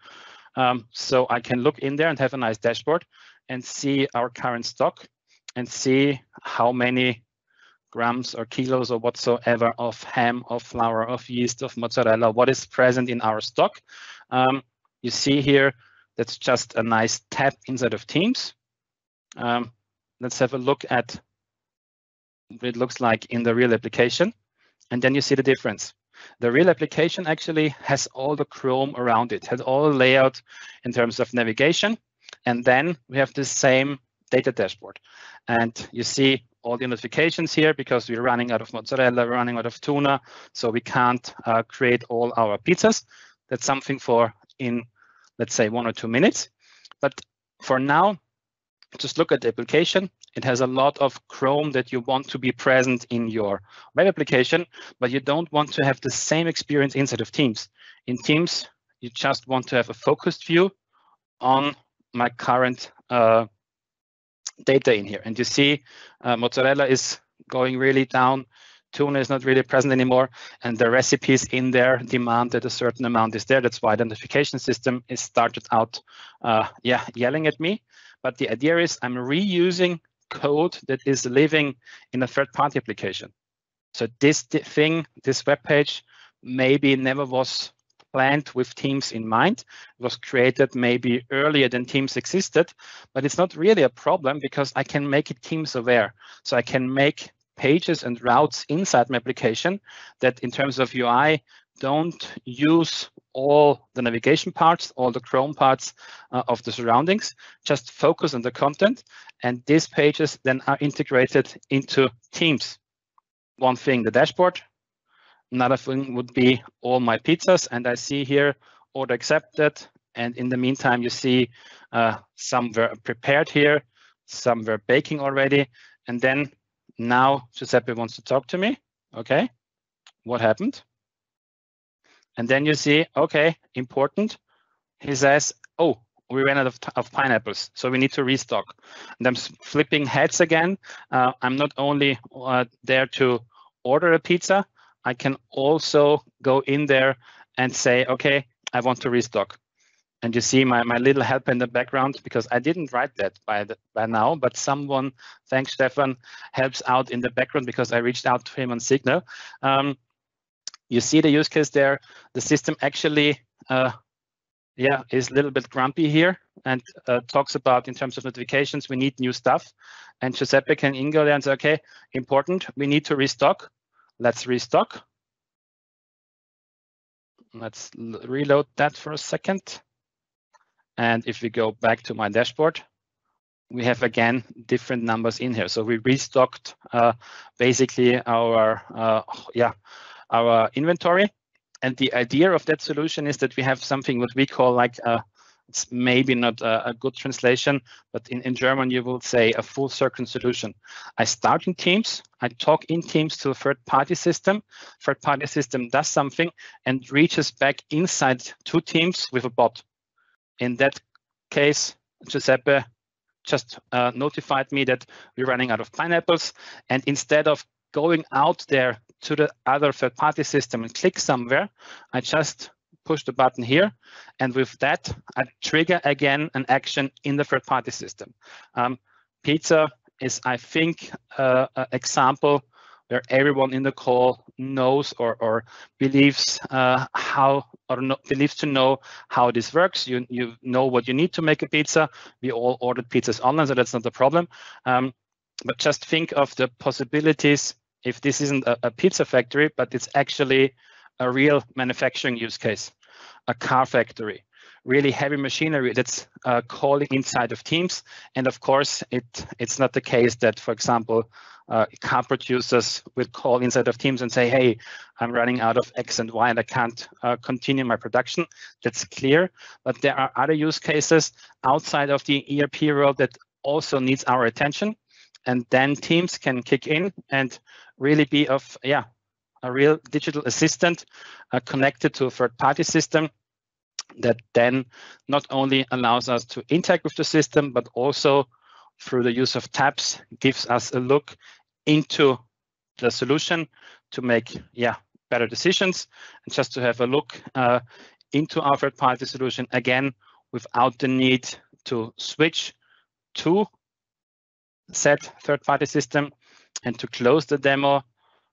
Um, so I can look in there and have a nice dashboard and see our current stock and see how many grams or kilos or whatsoever of ham, of flour, of yeast, of mozzarella, what is present in our stock. Um, you see here, that's just a nice tab inside of Teams. Um, let's have a look at what it looks like in the real application. And then you see the difference. The real application actually has all the Chrome around it, has all the layout in terms of navigation. And then we have the same data dashboard. And you see all the notifications here because we're running out of mozzarella, we're running out of tuna, so we can't uh, create all our pizzas. That's something for in, let's say, one or two minutes. But for now, just look at the application. It has a lot of Chrome that you want to be present in your web application, but you don't want to have the same experience inside of Teams. In Teams, you just want to have a focused view on my current uh, data in here. And you see uh, mozzarella is going really down. Tuna is not really present anymore. And the recipes in there demand that a certain amount is there. That's why the notification system is started out, uh, yeah, yelling at me. But the idea is I'm reusing code that is living in a third-party application. So this thing, this web page, maybe never was planned with Teams in mind. It was created maybe earlier than Teams existed, but it's not really a problem because I can make it Teams aware. So I can make pages and routes inside my application that in terms of UI don't use all the navigation parts, all the Chrome parts uh, of the surroundings, just focus on the content. And these pages then are integrated into Teams. One thing, the dashboard, Another thing would be all my pizzas, and I see here order accepted. And in the meantime, you see uh, some were prepared here, some were baking already. And then now Giuseppe wants to talk to me. Okay, what happened? And then you see, okay, important. He says, oh, we ran out of, of, pineapples, so we need to restock. And I'm flipping heads again. Uh, I'm not only uh, there to order a pizza, I can also go in there and say, okay, I want to restock. And you see my, my little help in the background because I didn't write that by the, by now, but someone, thanks Stefan, helps out in the background because I reached out to him on Signal. Um, you see the use case there. The system actually, uh, yeah, is a little bit grumpy here and uh, talks about in terms of notifications, we need new stuff. And Giuseppe can in go there and say, okay, important, we need to restock. Let's restock. Let's reload that for a second. And if we go back to my dashboard, we have again different numbers in here. So we restocked uh, basically our uh, yeah our inventory. And the idea of that solution is that we have something what we call like a it's maybe not a, a, good translation, but in, in German, you will say a full circle solution. I start in Teams, I talk in Teams to a third party system. Third party system does something and reaches back inside to Teams with a bot. In that case, Giuseppe just uh, notified me that we're running out of pineapples. And instead of going out there to the other third party system and click somewhere, I just push the button here. And with that, I trigger again an action in the third party system. Um, pizza is, I think, uh, an example where everyone in the call knows or, or believes uh, how or no, believes to know how this works. You you know what you need to make a pizza. We all ordered pizzas online, so that's not a problem. Um, but just think of the possibilities if this isn't a, a pizza factory, but it's actually a real manufacturing use case a car factory, really heavy machinery that's uh, calling inside of teams. And of course, it it's not the case that, for example, uh, car producers will call inside of teams and say, hey, I'm running out of X and Y and I can't uh, continue my production. That's clear. But there are other use cases outside of the ERP world that also needs our attention. And then teams can kick in and really be of, yeah, a real digital assistant uh, connected to a third party system that then not only allows us to interact with the system, but also through the use of tabs gives us a look into the solution to make yeah better decisions. And just to have a look uh, into our third party solution again without the need to switch to said third party system and to close the demo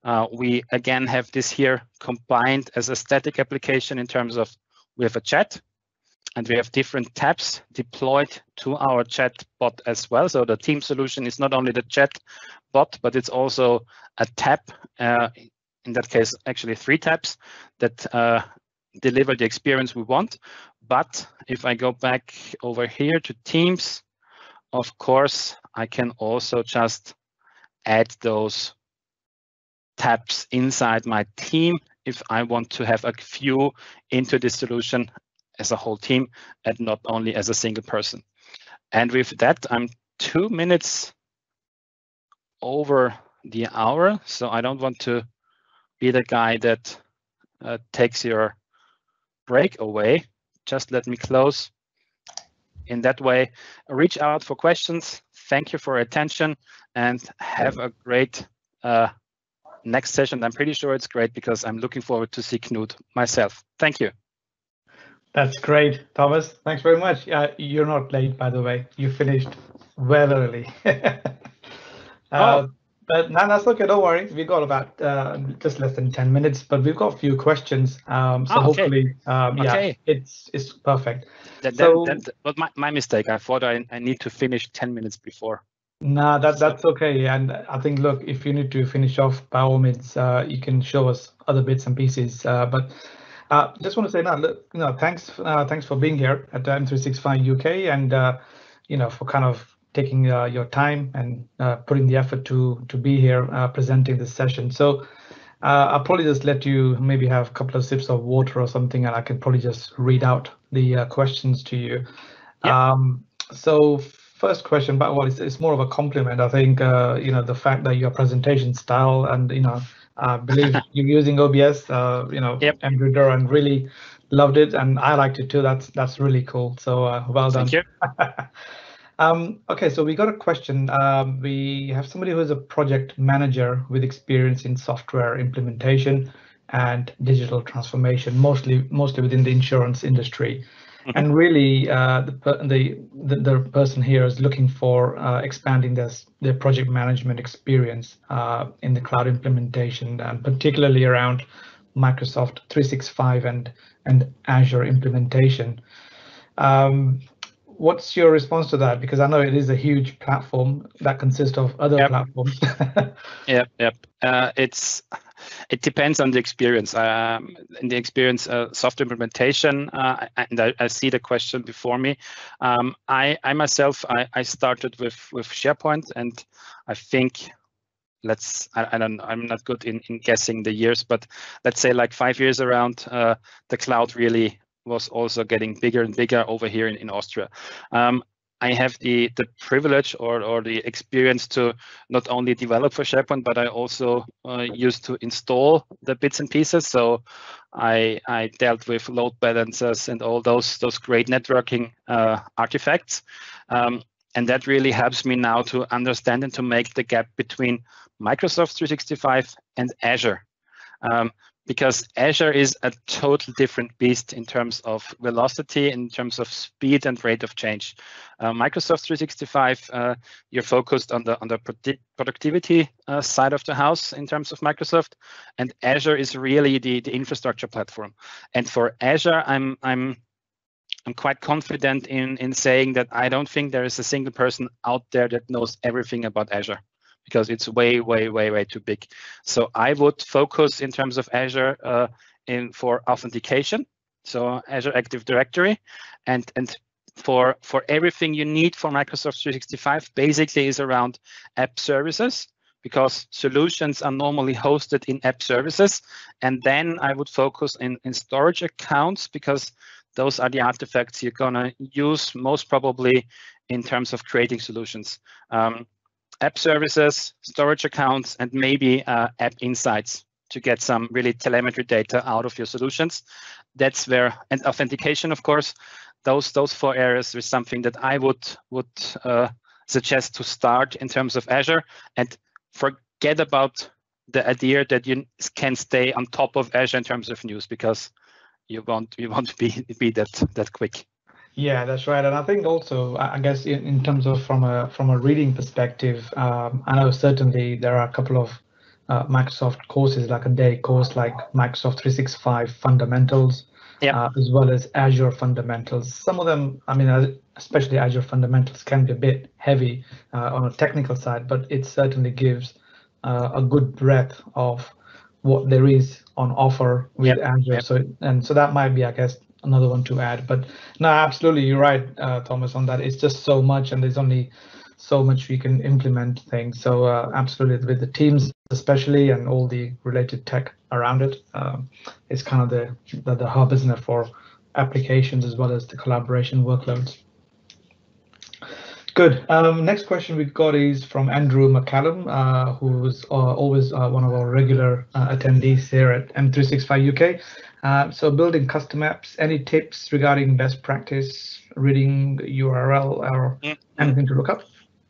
uh, we again have this here combined as a static application in terms of we have a chat and we have different tabs deployed to our chat bot as well. So the team solution is not only the chat bot, but it's also a tab, uh, in that case, actually three tabs that uh, deliver the experience we want. But if I go back over here to Teams, of course, I can also just add those tabs inside my team if I want to have a view into this solution as a whole team and not only as a single person. And with that, I'm two minutes over the hour, so I don't want to be the guy that uh, takes your break away. Just let me close. In that way, reach out for questions. Thank you for attention and have a great uh, next session. I'm pretty sure it's great because I'm looking forward to see Knut myself. Thank you. That's great, Thomas. Thanks very much. Uh, you're not late, by the way. You finished well early. [LAUGHS] uh, oh. But no, that's okay. Don't worry. We've got about uh, just less than 10 minutes, but we've got a few questions. Um, so oh, okay. hopefully, um, yeah, okay. it's it's perfect. That, so, that, that, was my, my mistake. I thought I, I need to finish 10 minutes before. No, nah, that, that's okay. And I think, look, if you need to finish off, by all means, uh, you can show us other bits and pieces. Uh, but uh, just want to say now, look, you know, thanks, uh, thanks for being here at M365 UK, and uh, you know, for kind of taking uh, your time and uh, putting the effort to to be here uh, presenting this session. So I'll probably just let you maybe have a couple of sips of water or something, and I can probably just read out the questions to you. Um, so first question, but well, it's, it's more of a compliment. I think you know the fact that your presentation style and you know I believe [LAUGHS] you're using OBS, uh, you know, yep. Andrew Duran really loved it, and I liked it too. That's that's really cool. So uh, well done. Thank you. [LAUGHS] um, okay, so we got a question. Um, we have somebody who is a project manager with experience in software implementation and digital transformation, mostly mostly within the insurance industry. Mm-hmm. and really uh, the, the, the the person here is looking for uh, expanding their their project management experience uh, in the cloud implementation and particularly around Microsoft 365 and and Azure implementation. Um, what's your response to that? Because I know it is a huge platform that consists of other yep. platforms. [LAUGHS] yep, yep. Uh, it's it depends on the experience. Um, in the experience, uh, software implementation, uh, and I, I, see the question before me. Um, I, I myself, I, I started with with SharePoint, and I think let's I, I, don't I'm not good in, in guessing the years, but let's say like five years around, uh, the cloud really was also getting bigger and bigger over here in, in Austria. Um, I have the the privilege or or the experience to not only develop for SharePoint, but I also uh, used to install the bits and pieces. So I I dealt with load balancers and all those those great networking uh, artifacts, um, and that really helps me now to understand and to make the gap between Microsoft 365 and Azure. Um, because Azure is a total different beast in terms of velocity, in terms of speed and rate of change. Uh, Microsoft 365, uh, you're focused on the on the productivity uh, side of the house in terms of Microsoft, and Azure is really the the infrastructure platform. And for Azure, I'm I'm I'm quite confident in in saying that I don't think there is a single person out there that knows everything about Azure because it's way, way, way, way too big. So I would focus in terms of Azure uh, in for authentication. so Azure Active Directory, and and for for everything you need for Microsoft 365 basically is around app services because solutions are normally hosted in app services. And then I would focus in, in storage accounts because those are the artifacts you're gonna use most probably in terms of creating solutions. Um, app services, storage accounts, and maybe uh, app insights to get some really telemetry data out of your solutions. That's where, and authentication, of course, those those four areas is something that I would would uh, suggest to start in terms of Azure. And forget about the idea that you can stay on top of Azure in terms of news because you won't you won't [LAUGHS] be be that that quick. Yeah, that's right. And I think also, I guess in, in terms of from a from a reading perspective, um, I know certainly there are a couple of uh, Microsoft courses, like a day course, like Microsoft 365 Fundamentals, uh, as well as Azure Fundamentals. Some of them, I mean, especially Azure Fundamentals, can be a bit heavy uh, on a technical side, but it certainly gives uh, a good breadth of what there is on offer with yep. Azure. Yep. So and so that might be, I guess, another one to add. But no, absolutely, you're right, uh, Thomas, on that. It's just so much, and there's only so much we can implement things. So uh, absolutely, with the teams especially and all the related tech around it, um, it's kind of the, the the hub, isn't it, for applications as well as the collaboration workloads. Good. Um, next question we've got is from Andrew McCallum, uh, who's uh, always uh, one of our regular uh, attendees here at M365 UK. Uh, so building custom apps, any tips regarding best practice, reading URL or mm-hmm. anything to look up?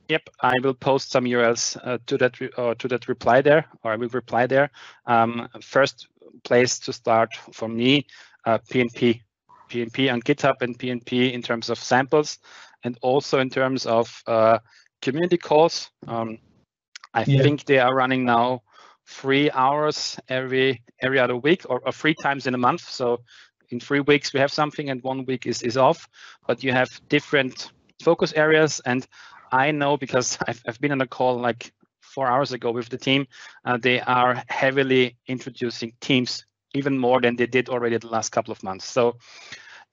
Yep, I will post some URLs uh, to that uh, to that reply there, or I will reply there. Um, first place to start for me, uh, PNP, PNP on GitHub and PNP in terms of samples, and also in terms of uh, community calls. Um, I yeah. think they are running now three hours every every other week, or, or three times in a month. So in three weeks we have something, and one week is is off. But you have different focus areas and I know because [LAUGHS] I've, I've been on a call like four hours ago with the team. Uh, they are heavily introducing teams even more than they did already the last couple of months. So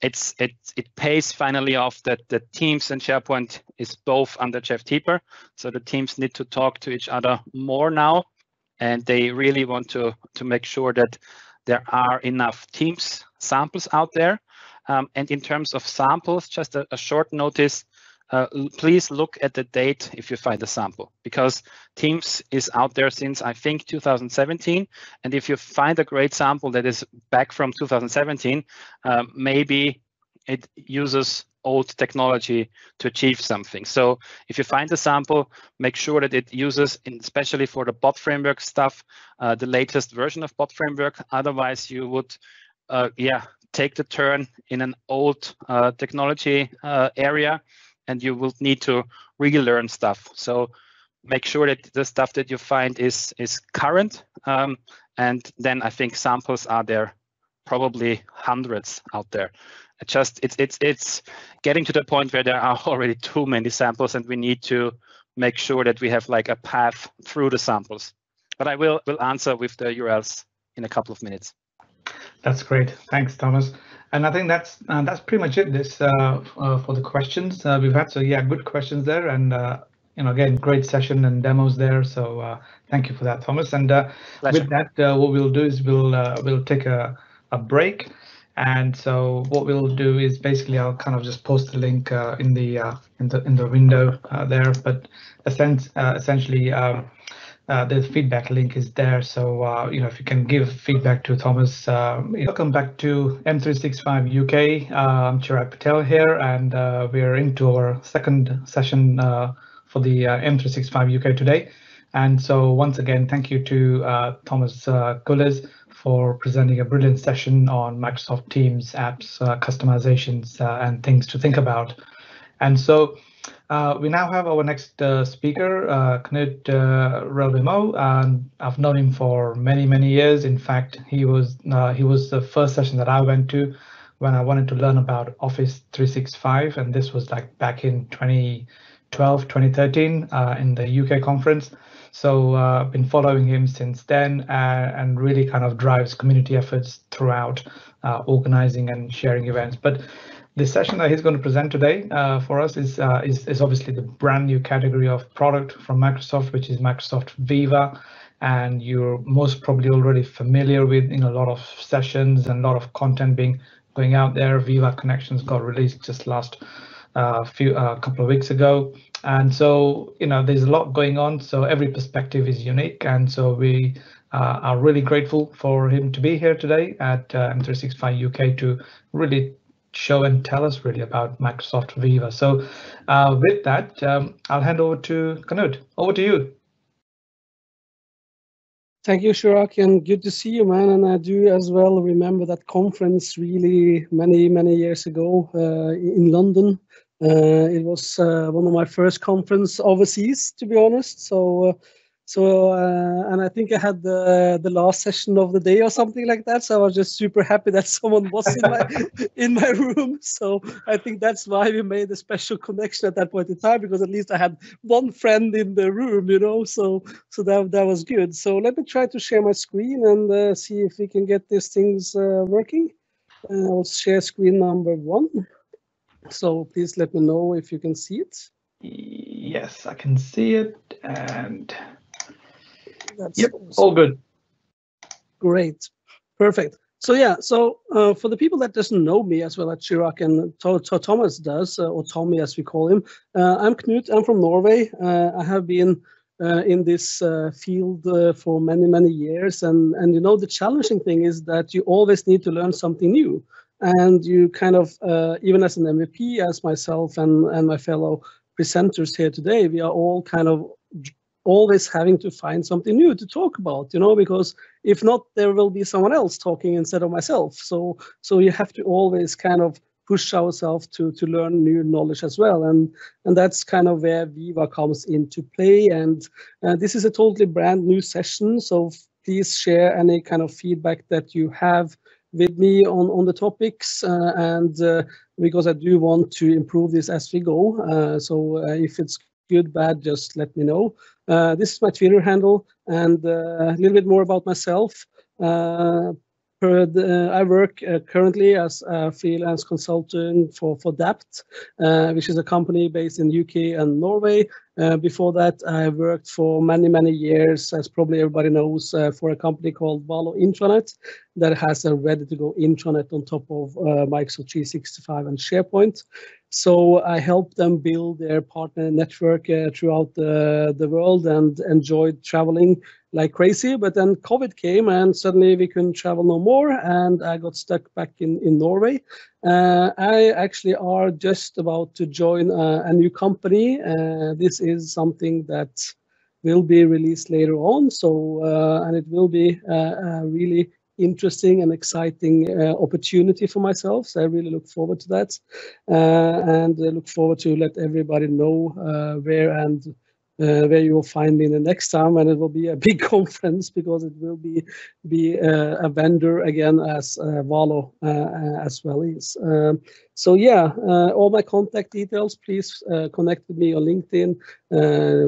it's it it pays finally off that the teams and SharePoint is both under Jeff Teper. So the teams need to talk to each other more now, and they really want to to make sure that there are enough teams samples out there. Um, and in terms of samples, just a, a short notice uh, please look at the date if you find a sample because Teams is out there since I think 2017. And if you find a great sample that is back from 2017, uh, maybe it uses old technology to achieve something. So if you find a sample, make sure that it uses, especially for the bot framework stuff, uh, the latest version of bot framework. Otherwise, you would, uh, yeah, take the turn in an old uh, technology uh, area and you will need to relearn stuff. So make sure that the stuff that you find is is current. Um, and then I think samples are there, probably hundreds out there. Just it's it's it's getting to the point where there are [LAUGHS] already too many samples, and we need to make sure that we have like a path through the samples. But I will will answer with the URLs in a couple of minutes. That's great. Thanks, Thomas. And I think that's uh, that's pretty much it. This uh, uh, for the questions uh, we've had. So yeah, good questions there, and uh, you know again, great session and demos there. So uh, thank you for that, Thomas. And uh, with that, uh, what we'll do is we'll we'll take a a break. And so what we'll do is basically I'll kind of just post the link in the in the in the window there. But essentially. Um, uh, the feedback link is there. So, uh, you know, if you can give feedback to Thomas. Uh, welcome back to M365 UK. Uh, I'm Chirag Patel here, and uh, we're into our second session uh, for the M365 UK today. And so once again, thank you to Thomas uh, for presenting a brilliant session on Microsoft Teams apps, customizations, and things to think about. And so uh, we now have our next uh, speaker, uh, Knut uh, and I've known him for many, many years. In fact, he was uh, he was the first session that I went to when I wanted to learn about Office 365, and this was like back in 2012, 2013 uh, in the UK conference. So I've uh, been following him since then uh, and really kind of drives community efforts throughout uh, organizing and sharing events. But the session that he's going to present today uh, for us is, uh, is, is obviously the brand new category of product from Microsoft, which is Microsoft Viva. And you're most probably already familiar with know, a lot of sessions and a lot of content being going out there. Viva Connections got released just last uh, few a couple of weeks ago, and so you know there's a lot going on. So every perspective is unique, and so we uh, are really grateful for him to be here today at uh, M365 UK to really show and tell us really about Microsoft Viva. So uh, with that, um, I'll hand over to Knut. Over to you. Thank you, Chirag, and good to see you, man. And I do as well remember that conference really many, many years ago uh, in London. Uh, it was uh, one of my first conference overseas, to be honest. So uh, so, uh, and I think I had the the last session of the day or something like that. So I was just super happy that [LAUGHS] someone was in my [LAUGHS] in my room. So I think that's why we made a special connection at that point in time because at least I had one friend in the room, you know. So so that that was good. So let me try to share my screen and uh, see if we can get these things uh, working. I'll share screen number one. So please let me know if you can see it. Yes, I can see it and. That's yep, all good. Great, perfect. So yeah, so uh, for the people that doesn't know me as well as Chirag and to to Thomas does, uh, or Thomy as we call him, uh, I'm Knut. I'm from Norway. Uh, I have been uh, in this uh, field for many many years, and and you know the challenging thing is that you always need to learn something new, and you kind of even as an MVP, as myself and and my fellow presenters here today, we are all kind of always having to find something new to talk about you know because if not there will be someone else talking instead of myself. So so you have to always kind of push ourselves to to learn new knowledge as well. And and that's kind of where viva comes into play. And uh, this is a totally brand new session. So please share any kind of feedback that you have with me on on the topics uh, and uh, because i do want to improve this as we go uh, so if it's good bad just let me know this is my Twitter handle and a little bit more about myself. Uh, I work currently as a freelance consultant for, for Dapt, which is a company based in UK and Norway. Uh, before that, I worked for many, many years, as probably everybody knows, uh, for a company called Valo Intranet that has a ready-to-go intranet on top of uh, Microsoft 365 and SharePoint. So I helped them build their partner network uh, throughout the, the world and enjoyed traveling like crazy. But then COVID came and suddenly we couldn't travel no more. And I got stuck back in, in Norway. Uh, I actually are just about to join a, a new company. Uh, this is something that will be released later on. So, uh, and it will be uh, really interesting and exciting uh, opportunity for myself. So I really look forward to that, uh, and look forward to let everybody know uh, where and uh, where you will find me in the next time, and it will be a big [LAUGHS] conference because it will be be uh, a vendor again as uh, Valo as well is. Um, so yeah, all my contact details. Please connect with me on LinkedIn.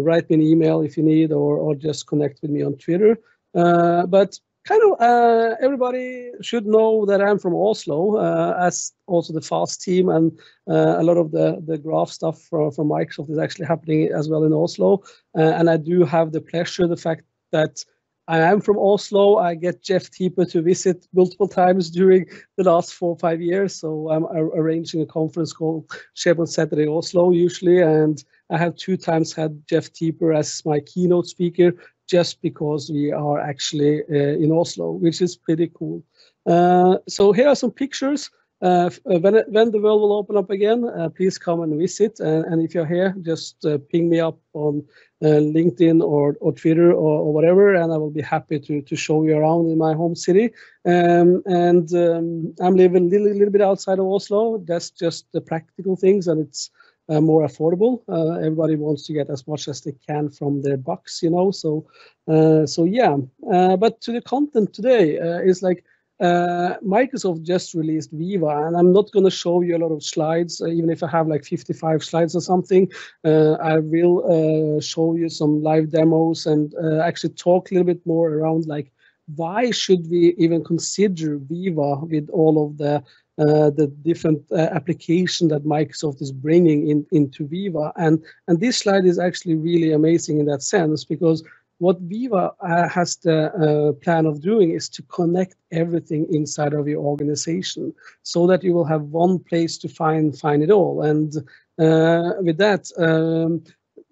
write me an email if you need, or or just connect with me on Twitter. but kind of uh, everybody should know that I'm from Oslo, uh, as also the FAST team and uh, a lot of the, the graph stuff from, from Microsoft is actually happening as well in Oslo. Uh, and I do have the pleasure, the fact that I am from Oslo. I get Jeff Teper to visit multiple times during the last four or five years. So I'm arranging a conference called SharePoint Saturday Oslo usually. And I have two times had Jeff Teper as my keynote speaker just because we are actually uh, in Oslo, which is pretty cool. Uh, so here are some pictures. Uh, when, it, when the world will open up again, uh, please come and visit. And, and if you're here, just uh, ping me up on uh, LinkedIn or, or Twitter or, or, whatever, and I will be happy to, to show you around in my home city. Um, and um, I'm living a little, little bit outside of Oslo. That's just the practical things, and it's uh, more affordable. Uh, everybody wants to get as much as they can from their bucks, you know. So, uh, so yeah. Uh, but to the content today uh, is like uh, Microsoft just released Viva, and I'm not going to show you a lot of slides, even if I have like 55 slides or something. I will show you some live demos and actually talk a little bit more around like why should we even consider Viva with all of the uh, the different uh, application that Microsoft is bringing in into Viva. And, and this slide is actually really amazing in that sense because what Viva uh, has the uh, plan of doing is to connect everything inside of your organization so that you will have one place to find find it all. And uh, with that, um,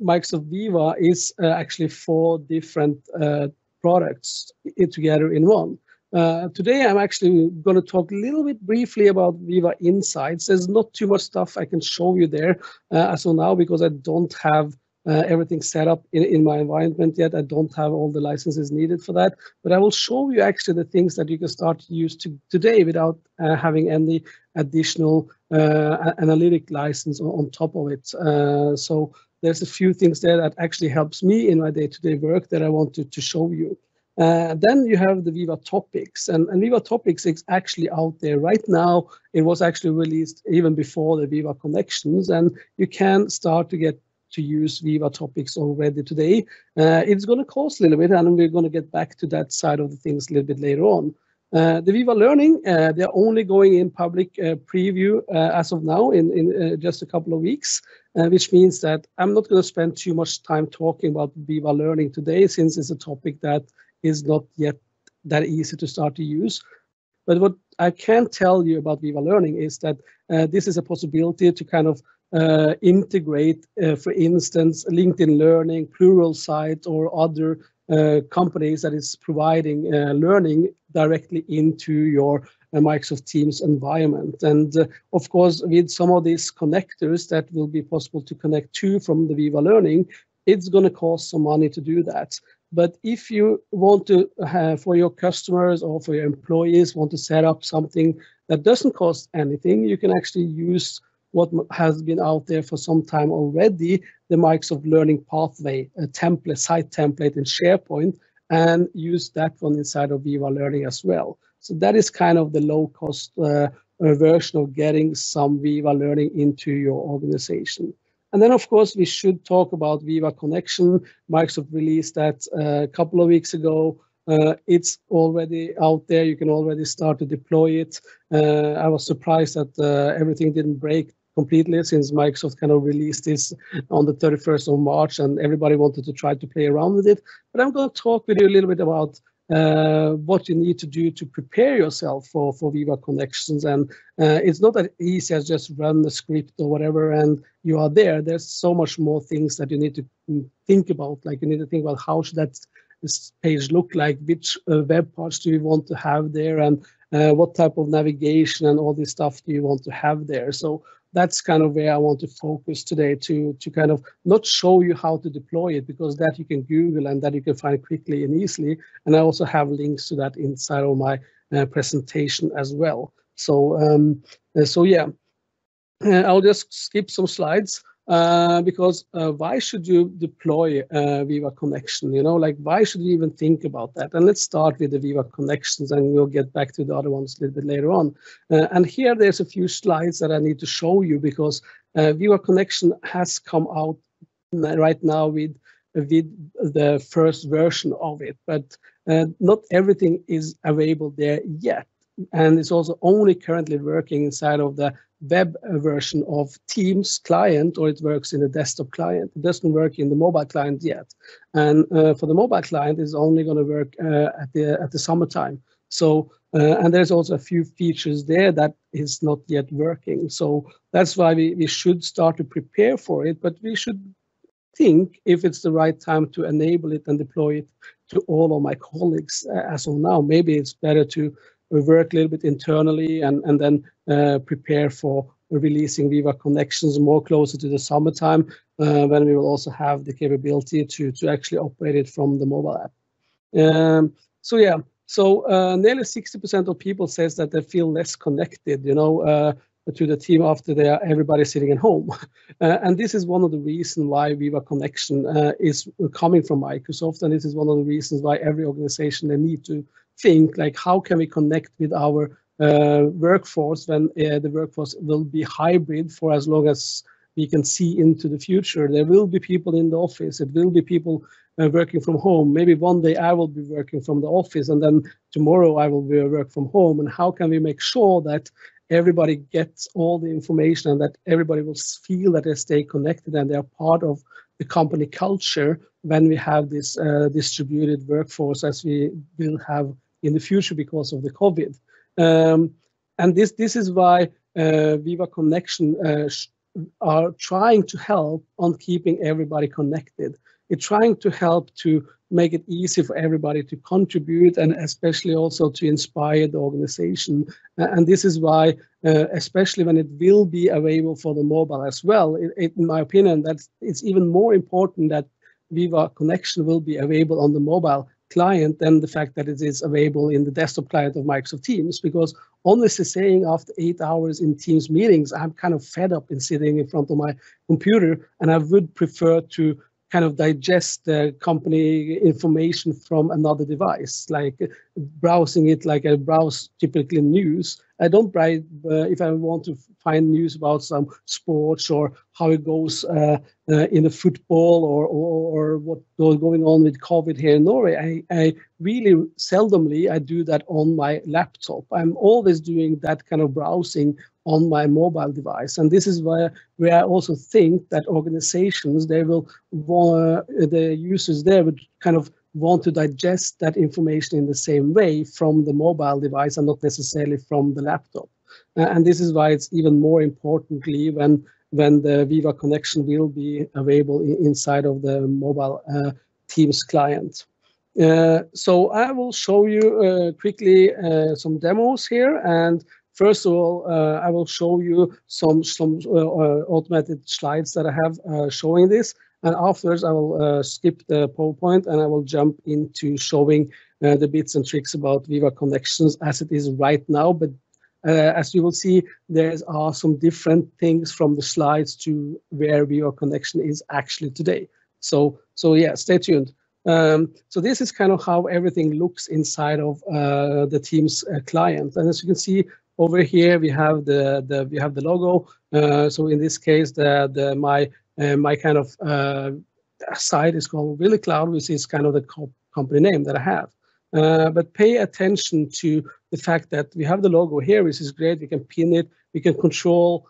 Microsoft Viva is uh, actually four different products together in one. Uh, today, I'm actually going to talk a little bit briefly about Viva Insights. There's not too much stuff I can show you there uh, as of now because I don't have uh, everything set up in, in my environment yet. I don't have all the licenses needed for that, but I will show you actually the things that you can start to use to, today without uh, having any additional uh, analytic license on, on, top of it. So there's a few things there that actually helps me in my day-to-day -day work that I wanted to show you. Uh, then you have the Viva Topics, and, and, Viva Topics is actually out there right now. It was actually released even before the Viva Connections, and you can start to get to use Viva Topics already today. Uh, it's going to cost a little bit, and we're going to get back to that side of the things a little bit later on. Uh, the Viva Learning, uh, they're only going in public uh, preview as of now in, in just a couple of weeks, which means that I'm not going to spend too much time talking about Viva Learning today, since it's a topic that is not yet that easy to start to use. But what I can tell you about Viva Learning is that uh, this is a possibility to kind of uh, integrate, uh, for instance, LinkedIn Learning, Pluralsight, or other uh, companies that is providing uh, learning directly into your uh, Microsoft Teams environment. And of course, with some of these connectors that will be possible to connect to from the Viva Learning, it's going to cost some money to do that. But if you want to have for your customers or for your employees want to set up something that doesn't cost anything, you can actually use what has been out there for some time already, the Microsoft Learning Pathway, a template, site template in SharePoint, and use that one inside of Viva Learning as well. So that is kind of the low cost uh, version of getting some Viva Learning into your organization. And then, of course, we should talk about Viva Connection. Microsoft released that uh, a couple of weeks ago. Uh, it's already out there. You can already start to deploy it. Uh, I was surprised that uh, everything didn't break completely since Microsoft kind of released this on the 31st of March and everybody wanted to try to play around with it. But I'm going to talk with you a little bit about uh, what you need to do to prepare yourself for, for Viva Connections. And uh, it's not that easy as just run the script or whatever and you are there. There's so much more things that you need to mm, think about. Like you need to think about how should that page look like, which uh, web parts do you want to have there, and uh, what type of navigation and all this stuff do you want to have there. So that's kind of where I want to focus today to to kind of not show you how to deploy it because that you can Google and that you can find quickly and easily. And I also have links to that inside of my uh, presentation as well. So um, uh, so yeah, uh, I'll just skip some slides. Uh, because uh, why should you deploy uh, Viva Connection? You know, like why should you even think about that? And let's start with the Viva Connections, and we'll get back to the other ones a little bit later on. Uh, and here, there's a few slides that I need to show you because uh, Viva Connection has come out right now with with the first version of it, but not everything is available there yet and it's also only currently working inside of the web version of Teams client or it works in the desktop client. It doesn't work in the mobile client yet. And uh, for the mobile client, it's only going to work uh, at the at the summertime. So uh, and there's also a few features there that is not yet working. So that's why we, we should start to prepare for it, but we should think if it's the right time to enable it and deploy it to all of my colleagues uh, as of now. Maybe it's better to work a little bit internally and, and then uh, prepare for releasing Viva Connections more closer to the summertime uh, when we will also have the capability to, to actually operate it from the mobile app. Um, so yeah, so uh, nearly 60% of people says that they feel less connected, you know, uh, to the team after they are everybody sitting at home. [LAUGHS] Uh, and this is one of the reasons why Viva Connection uh, is coming from Microsoft. And this is one of the reasons why every organization they need to think like how can we connect with our uh, workforce when uh, the workforce will be hybrid for as long as we can see into the future. There will be people in the office. It will be people uh, working from home. Maybe one day I will be working from the office and then tomorrow I will be work from home. And how can we make sure that everybody gets all the information and that everybody will feel that they stay connected and they are part of the company culture when we have this uh, distributed workforce as we will have in the future because of the COVID. Um, and this, this is why uh, Viva Connection uh, are trying to help on keeping everybody connected. It's trying to help to make it easy for everybody to contribute and especially also to inspire the organization. and this is why, uh, especially when it will be available for the mobile as well, it, it, in my opinion, that it's even more important that Viva Connection will be available on the mobile client than the fact that it is available in the desktop client of Microsoft Teams. Because honestly saying, after eight hours in Teams meetings, I'm kind of fed up in sitting in front of my computer, and I would prefer to kind of digest the company information from another device, like browsing it like I browse typically news. I don't browse uh, if I want to find news about some sports or how it goes uh, uh, in the football or, or, or what was going on with COVID here in Norway. I, I really seldomly I do that on my laptop. I'm always doing that kind of browsing on my mobile device. And this is where, where I also think that organizations, they will, want, the users there would kind of want to digest that information in the same way from the mobile device and not necessarily from the laptop. Uh, and this is why it's even more importantly when when the Viva connection will be available inside of the mobile uh, Teams client. Uh, so I will show you uh, quickly uh, some demos here and First of all, uh, I will show you some, some uh, uh, automated slides that I have showing this. And afterwards, I will skip the PowerPoint and I will jump into showing the bits and tricks about Viva Connections as it is right now. But uh, as you will see, there are some different things from the slides to where Viva Connection is actually today. So, so yeah, stay tuned. Um, so this is kind of how everything looks inside of uh, the Teams uh, client. And as you can see, over here we have the, the we have the logo. Uh, so in this case, the the my uh, my kind of uh, site is called Willy Cloud, which is kind of the co company name that I have. Uh, but pay attention to the fact that we have the logo here, which is great. We can pin it. We can control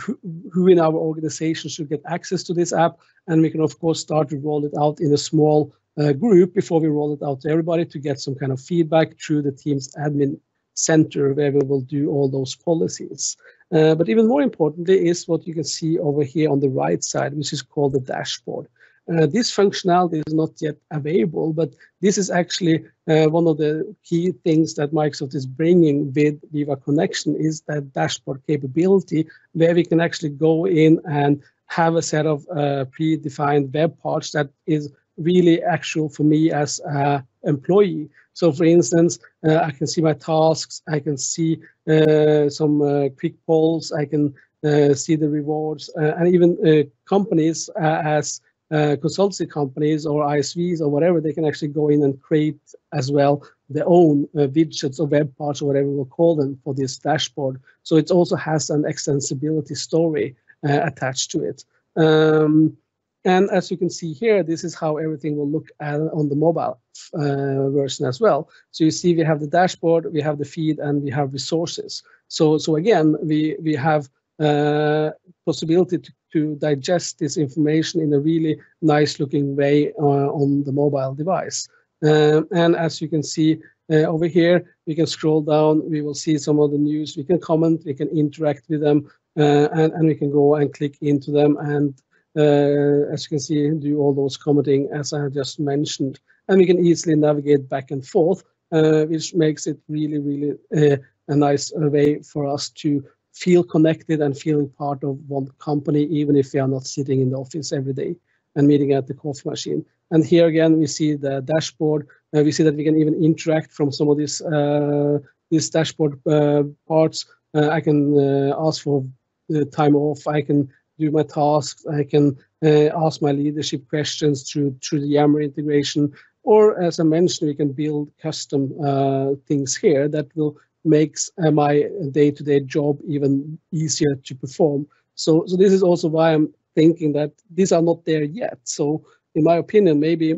who, who in our organization should get access to this app, and we can of course start to roll it out in a small uh, group before we roll it out to everybody to get some kind of feedback through the Teams admin center where we will do all those policies. Uh, but even more importantly is what you can see over here on the right side, which is called the dashboard. Uh, this functionality is not yet available, but this is actually uh, one of the key things that Microsoft is bringing with Viva Connection is that dashboard capability where we can actually go in and have a set of uh, predefined web parts that is really actual for me as an employee. So for instance, uh, I can see my tasks, I can see uh, some uh, quick polls, I can uh, see the rewards, uh, and even uh, companies as consultancy companies or ISVs or whatever, they can actually go in and create as well their own widgets or web parts or whatever we'll call them for this dashboard. So it also has an extensibility story attached to it. Um, and as you can see here, this is how everything will look on the mobile uh, version as well. So you see we have the dashboard, we have the feed, and we have resources. So, so again, we, we have uh, possibility to, to digest this information in a really nice looking way uh, on the mobile device. Um, and as you can see uh, over here, we can scroll down, we will see some of the news, we can comment, we can interact with them, uh, and, and we can go and click into them and as you can see, do all those commenting as I just mentioned. And we can easily navigate back and forth, uh, which makes it really, really uh, a nice way for us to feel connected and feeling part of one company, even if we are not sitting in the office every day and meeting at the coffee machine. And here again, we see the dashboard. Uh, we see that we can even interact from some of these uh, these dashboard uh, parts. I can ask for the time off. I can do my tasks. I can uh, ask my leadership questions through through the Yammer integration. Or as I mentioned, we can build custom uh, things here that will makes uh, my day-to-day job even easier to perform. So, so this is also why I'm thinking that these are not there yet. So in my opinion, maybe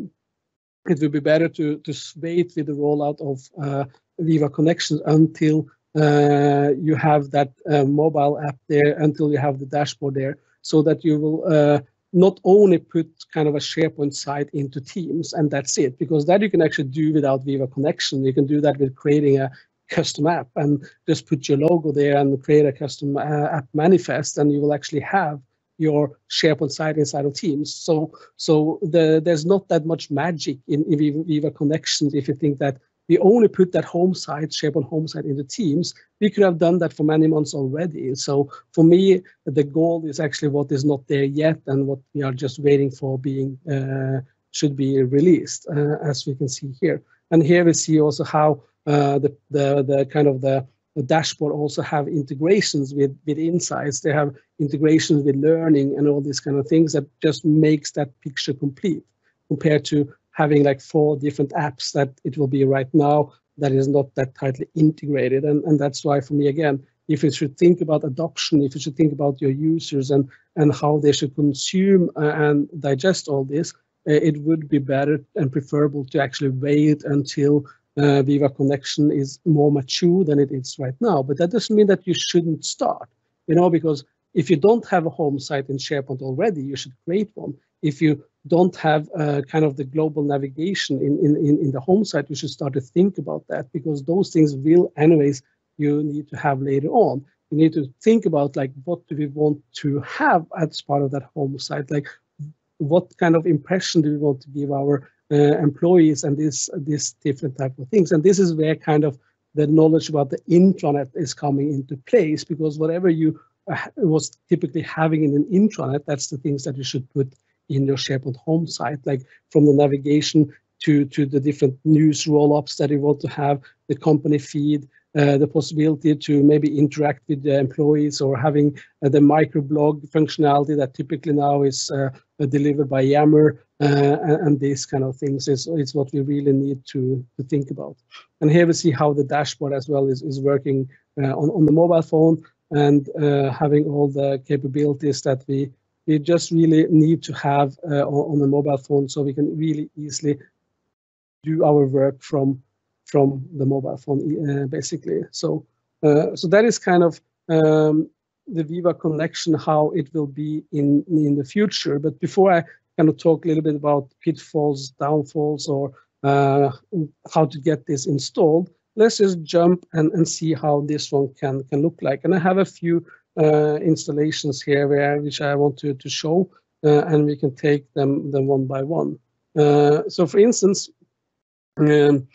it would be better to, to wait with the rollout of uh, Viva connections until uh, you have that uh, mobile app there, until you have the dashboard there, so that you will uh, not only put kind of a SharePoint site into Teams and that's it, because that you can actually do without Viva connection. You can do that with creating a custom app and just put your logo there and create a custom uh, app manifest and you will actually have your SharePoint site inside of Teams. So so the, there's not that much magic in, in Viva connections if you think that we only put that home site, SharePoint home site into Teams. We could have done that for many months already. So for me, the goal is actually what is not there yet and what we are just waiting for being uh, should be released, uh, as we can see here. And here we see also how uh, the, the, the kind of the, the dashboard also have integrations with, with insights. They have integrations with learning and all these kind of things that just makes that picture complete compared to having like four different apps that it will be right now that is not that tightly integrated. And, and that's why for me, again, if you should think about adoption, if you should think about your users and, and how they should consume uh, and digest all this, uh, it would be better and preferable to actually wait until uh, Viva Connection is more mature than it is right now. But that doesn't mean that you shouldn't start, you know, because if you don't have a home site in SharePoint already, you should create one. If you don't have uh, kind of the global navigation in, in, in the home site, you should start to think about that because those things will anyways you need to have later on. You need to think about like what do we want to have as part of that home site? Like what kind of impression do we want to give our uh, employees and this this different type of things. And this is where kind of the knowledge about the intranet is coming into place because whatever you uh, was typically having in an intranet, that's the things that you should put in your SharePoint home site, like from the navigation to, to the different news roll-ups that you want to have, the company feed, uh, the possibility to maybe interact with the employees or having uh, the microblog functionality that typically now is uh, delivered by Yammer and, and, these kind of things is, is what we really need to, to think about. And here we see how the dashboard as well is, is working on, on the mobile phone and having all the capabilities that we we just really need to have uh, on, the mobile phone so we can really easily do our work from from the mobile phone, uh, basically. So, uh, so that is kind of um, the Viva connection, how it will be in in the future. But before I kind of talk a little bit about pitfalls, downfalls, or uh, how to get this installed, let's just jump and, and see how this one can can look like. And I have a few installations here where which I want to to show, uh, and we can take them them one by one. Uh, so, for instance. Um,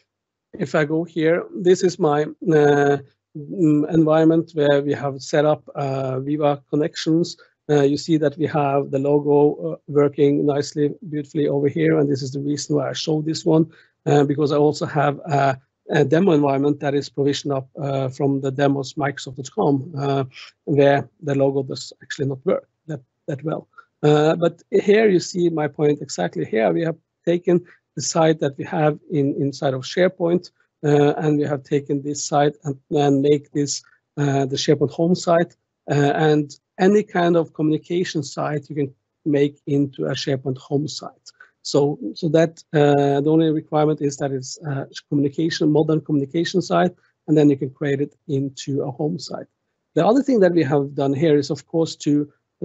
if I go here, this is my uh, mm, environment where we have set up uh, Viva connections. Uh, you see that we have the logo uh, working nicely, beautifully over here. And this is the reason why I show this one, uh, because I also have a, a, demo environment that is provisioned up uh, from the demos Microsoft.com, where the logo does actually not work that, that well. but here you see my point exactly here. We have taken the site that we have in inside of SharePoint, uh, and we have taken this site and, and make this uh, the SharePoint home site, uh, and any kind of communication site you can make into a SharePoint home site. So, so that uh, the only requirement is that it's a communication, modern communication site, and then you can create it into a home site. The other thing that we have done here is, of course, to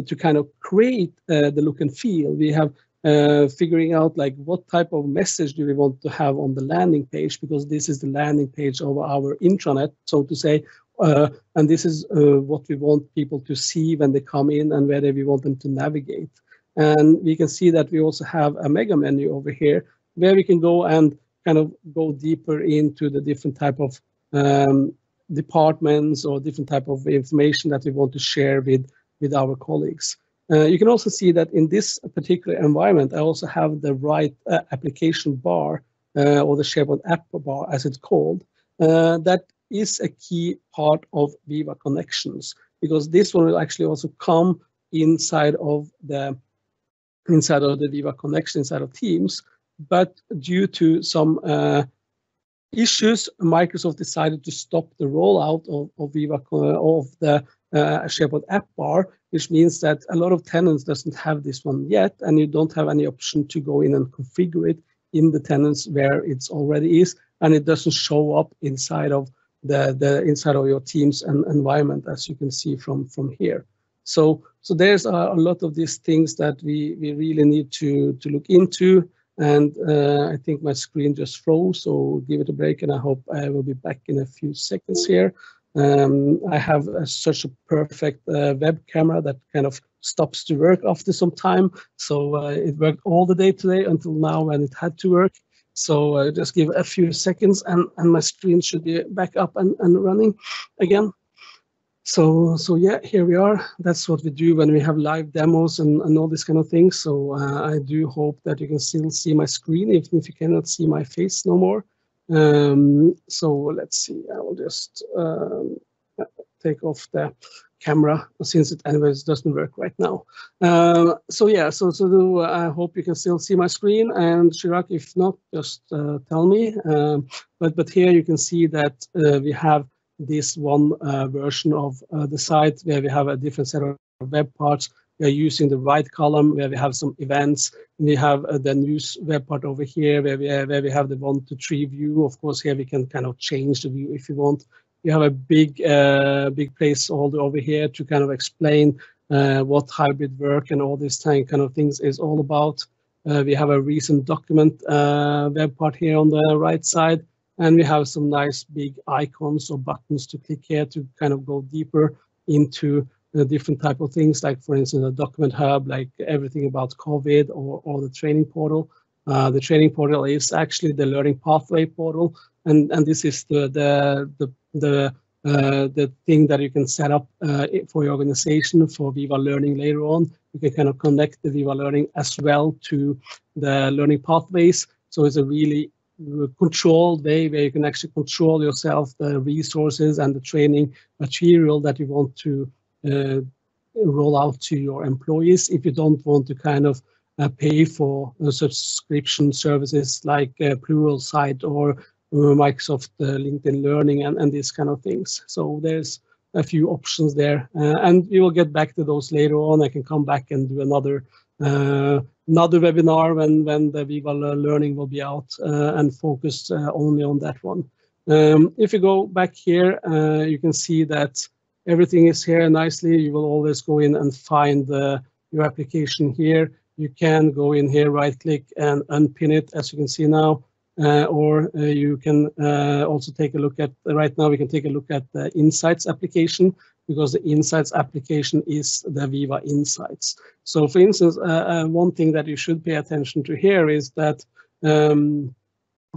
to kind of create uh, the look and feel. We have uh, figuring out like what type of message do we want to have on the landing page because this is the landing page of our intranet, so to say. Uh, and this is uh, what we want people to see when they come in and whether we want them to navigate. And we can see that we also have a mega menu over here where we can go and kind of go deeper into the different type of um, departments or different type of information that we want to share with, with our colleagues. Uh, you can also see that in this particular environment, I also have the right uh, application bar uh, or the SharePoint app bar as it's called. Uh, that is a key part of Viva Connections because this one will actually also come inside of the inside of the Viva connection inside of Teams. but due to some uh, issues, Microsoft decided to stop the rollout of, of Viva of the uh, SharePoint app bar, which means that a lot of tenants doesn't have this one yet, and you don't have any option to go in and configure it in the tenants where it's already is, and it doesn't show up inside of the, the inside of your team's environment, as you can see from, from here. So, so there's a, lot of these things that we, we really need to, to look into. And uh, I think my screen just froze, so give it a break and I hope I will be back in a few seconds here. Um, I have a, such a perfect uh, web camera that kind of stops to work after some time. So uh, it worked all the day today until now when it had to work. So uh, just give a few seconds and, and my screen should be back up and, and running again. So, so yeah, here we are. That's what we do when we have live demos and, and all this kind of things. So uh, I do hope that you can still see my screen, even if you cannot see my face no more. Um, so let's see, I will just um, take off the camera since it anyways doesn't work right now. Uh, so yeah, so so I hope you can still see my screen and Chirag, if not, just uh, tell me. Um, but but here you can see that uh, we have this one uh, version of uh, the site where we have a different set of web parts. We are using the right column where we have some events. We have uh, the news web part over here where we have, where we have the one to three view. Of course, here we can kind of change the view if you want you have a big uh, big placeholder over here to kind of explain uh, what hybrid work and all these kind of things is all about. Uh, we have a recent document uh, web part here on the right side, and we have some nice big icons or buttons to click here to kind of go deeper into the different type of things, like for instance, a document hub, like everything about COVID or, or the training portal. Uh, the training portal is actually the learning pathway portal, and and this is the the the the uh, the thing that you can set up uh, for your organization for Viva Learning later on. You can kind of connect the Viva Learning as well to the learning pathways. So it's a really uh, controlled way where you can actually control yourself, the resources and the training material that you want to uh, roll out to your employees if you don't want to kind of uh, pay for uh, subscription services like uh, Pluralsight or Microsoft uh, LinkedIn Learning and, and these kind of things. So there's a few options there, uh, and we will get back to those later on. I can come back and do another uh, another webinar when when the Viva Learning will be out and focus only on that one. Um, if you go back here, you can see that everything is here nicely. You will always go in and find your application here. You can go in here, right click and unpin it as you can see now. Uh, or uh, you can uh, also take a look at, right now we can take a look at the Insights application because the Insights application is the Viva Insights. So for instance, one thing that you should pay attention to here is that, um,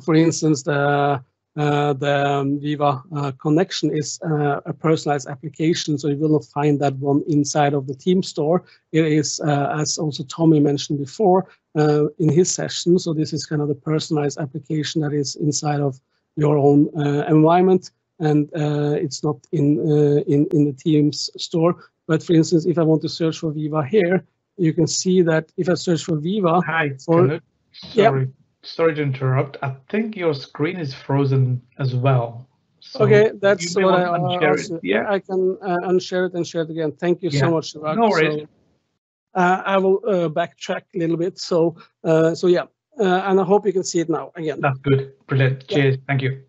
for instance, the uh, the um, Viva uh, connection is uh, a personalized application, so you will not find that one inside of the team store. It is, as also Thomy mentioned before in his session, so this is kind of the personalized application that is inside of your own environment and uh, it's not in, uh, in in the Teams store. But for instance, if I want to search for Viva here, you can see that if I search for Viva, Hi, or, sorry, sorry to interrupt. I think your screen is frozen as well. So okay, that's what I, uh, yeah. I can uh, unshare it and share it again. Thank you yeah. so much. No worries. So, uh, I will uh, backtrack a little bit. So, uh, so yeah, uh, and I hope you can see it now again. That's good. Brilliant. Cheers. Yeah. Thank you.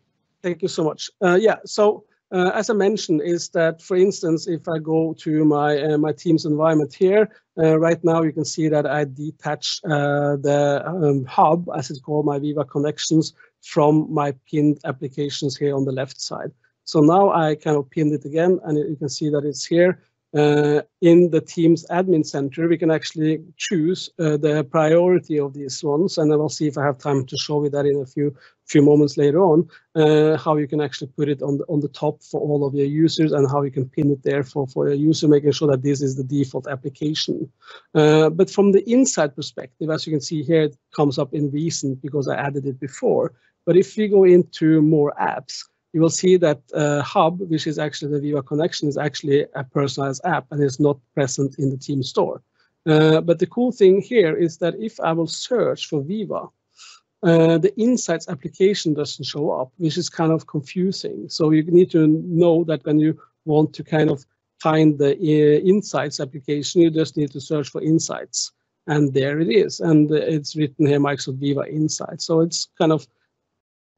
Thank you so much. yeah. So uh, as I mentioned, is that, for instance, if I go to my uh, my team's environment here, uh, right now you can see that I detach uh, the um, hub, as it's called, my Viva connections, from my pinned applications here on the left side. So now I kind of pinned it again, and you can see that it's here. Uh, in the Teams admin center, we can actually choose uh, the priority of these ones, and I will see if I have time to show you that in a few few moments later on, uh, how you can actually put it on the on the top for all of your users and how you can pin it there for for your user, making sure that this is the default application. Uh, but from the inside perspective, as you can see here, it comes up in recent because I added it before. But if we go into more apps, you will see that uh, Hub, which is actually the Viva connection, is actually a personalized app and is not present in the team store. Uh, but the cool thing here is that if I will search for Viva, uh, the insights application doesn't show up, which is kind of confusing. So you need to know that when you want to kind of find the uh, insights application, you just need to search for insights. And there it is. And it's written here Microsoft Viva Insights. So it's kind of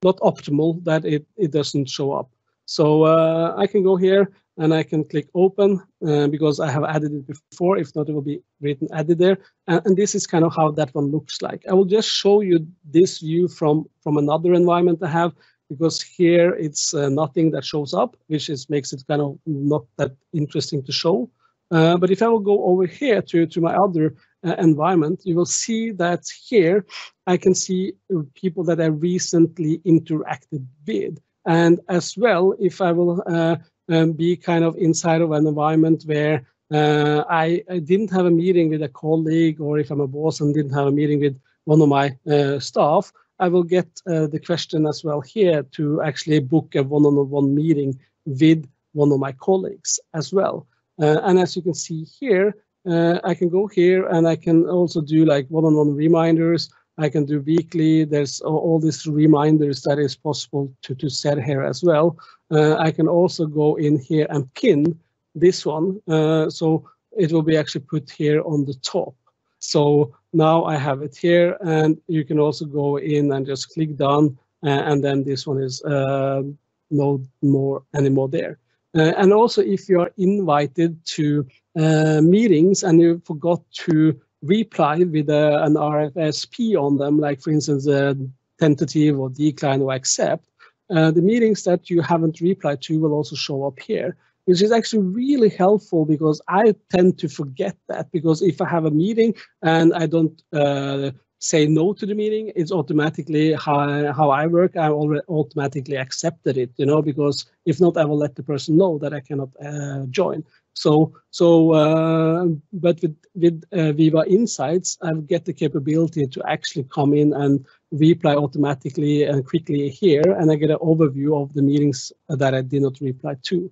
not optimal that it, it doesn't show up. So uh, I can go here and I can click open uh, because I have added it before. If not, it will be written added there. And, and, this is kind of how that one looks like. I will just show you this view from, from another environment I have because here it's uh, nothing that shows up, which is makes it kind of not that interesting to show. Uh, but if I will go over here to, to my other uh, environment, you will see that here I can see people that I recently interacted with. And as well, if I will uh, um, be kind of inside of an environment where uh, I, I, didn't have a meeting with a colleague, or if I'm a boss and didn't have a meeting with one of my uh, staff, I will get uh, the question as well here to actually book a one-on-one meeting with one of my colleagues as well. Uh, and as you can see here, uh, I can go here and I can also do like one-on-one reminders. I can do weekly. There's all these reminders that is possible to, to set here as well. Uh, I can also go in here and pin this one. Uh, so it will be actually put here on the top. So now I have it here and you can also go in and just click done uh, and then this one is uh, no more anymore there. Uh, and also if you are invited to uh, meetings and you forgot to reply with a, an RSVP on them, like for instance, a tentative or decline or accept, uh, the meetings that you haven't replied to will also show up here, which is actually really helpful because I tend to forget that because if I have a meeting and I don't uh, say no to the meeting, it's automatically how I, how I work. I already automatically accepted it, you know, because if not, I will let the person know that I cannot uh, join. So, so, uh, but with with uh, Viva Insights, I get the capability to actually come in and reply automatically and quickly here, and I get an overview of the meetings that I did not reply to.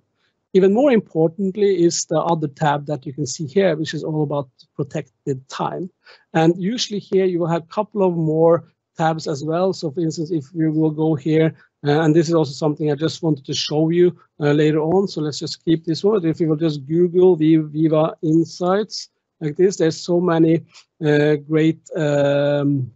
Even more importantly is the other tab that you can see here, which is all about protected time. And usually here you will have a couple of more tabs as well. So for instance, if you will go here, and this is also something I just wanted to show you uh, later on. So let's just keep this one. If you will just Google Viva Insights like this, there's so many uh, great um,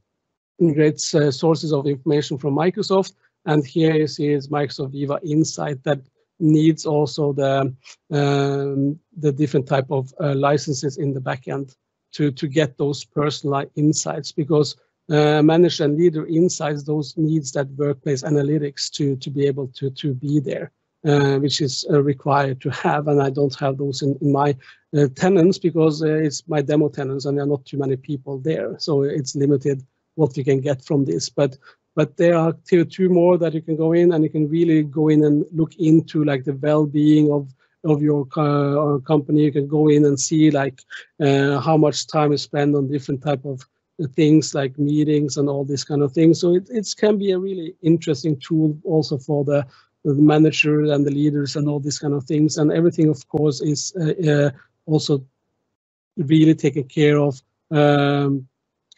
great uh, sources of information from Microsoft. And here you see is Microsoft Viva Insight that needs also the um, the different type of uh, licenses in the backend to to get those personalized insights because uh, manager and leader insights those needs that workplace analytics to to be able to to be there uh, which is uh, required to have. And I don't have those in, in my uh, tenants because uh, it's my demo tenants and there are not too many people there. So it's limited what you can get from this. But but there are tier two more that you can go in and you can really go in and look into like the well-being of of your uh, company. You can go in and see like uh, how much time is spent on different type of things like meetings and all these kind of things so it, it can be a really interesting tool also for the, the manager and the leaders and all these kind of things and everything of course is uh, uh also really taken care of um,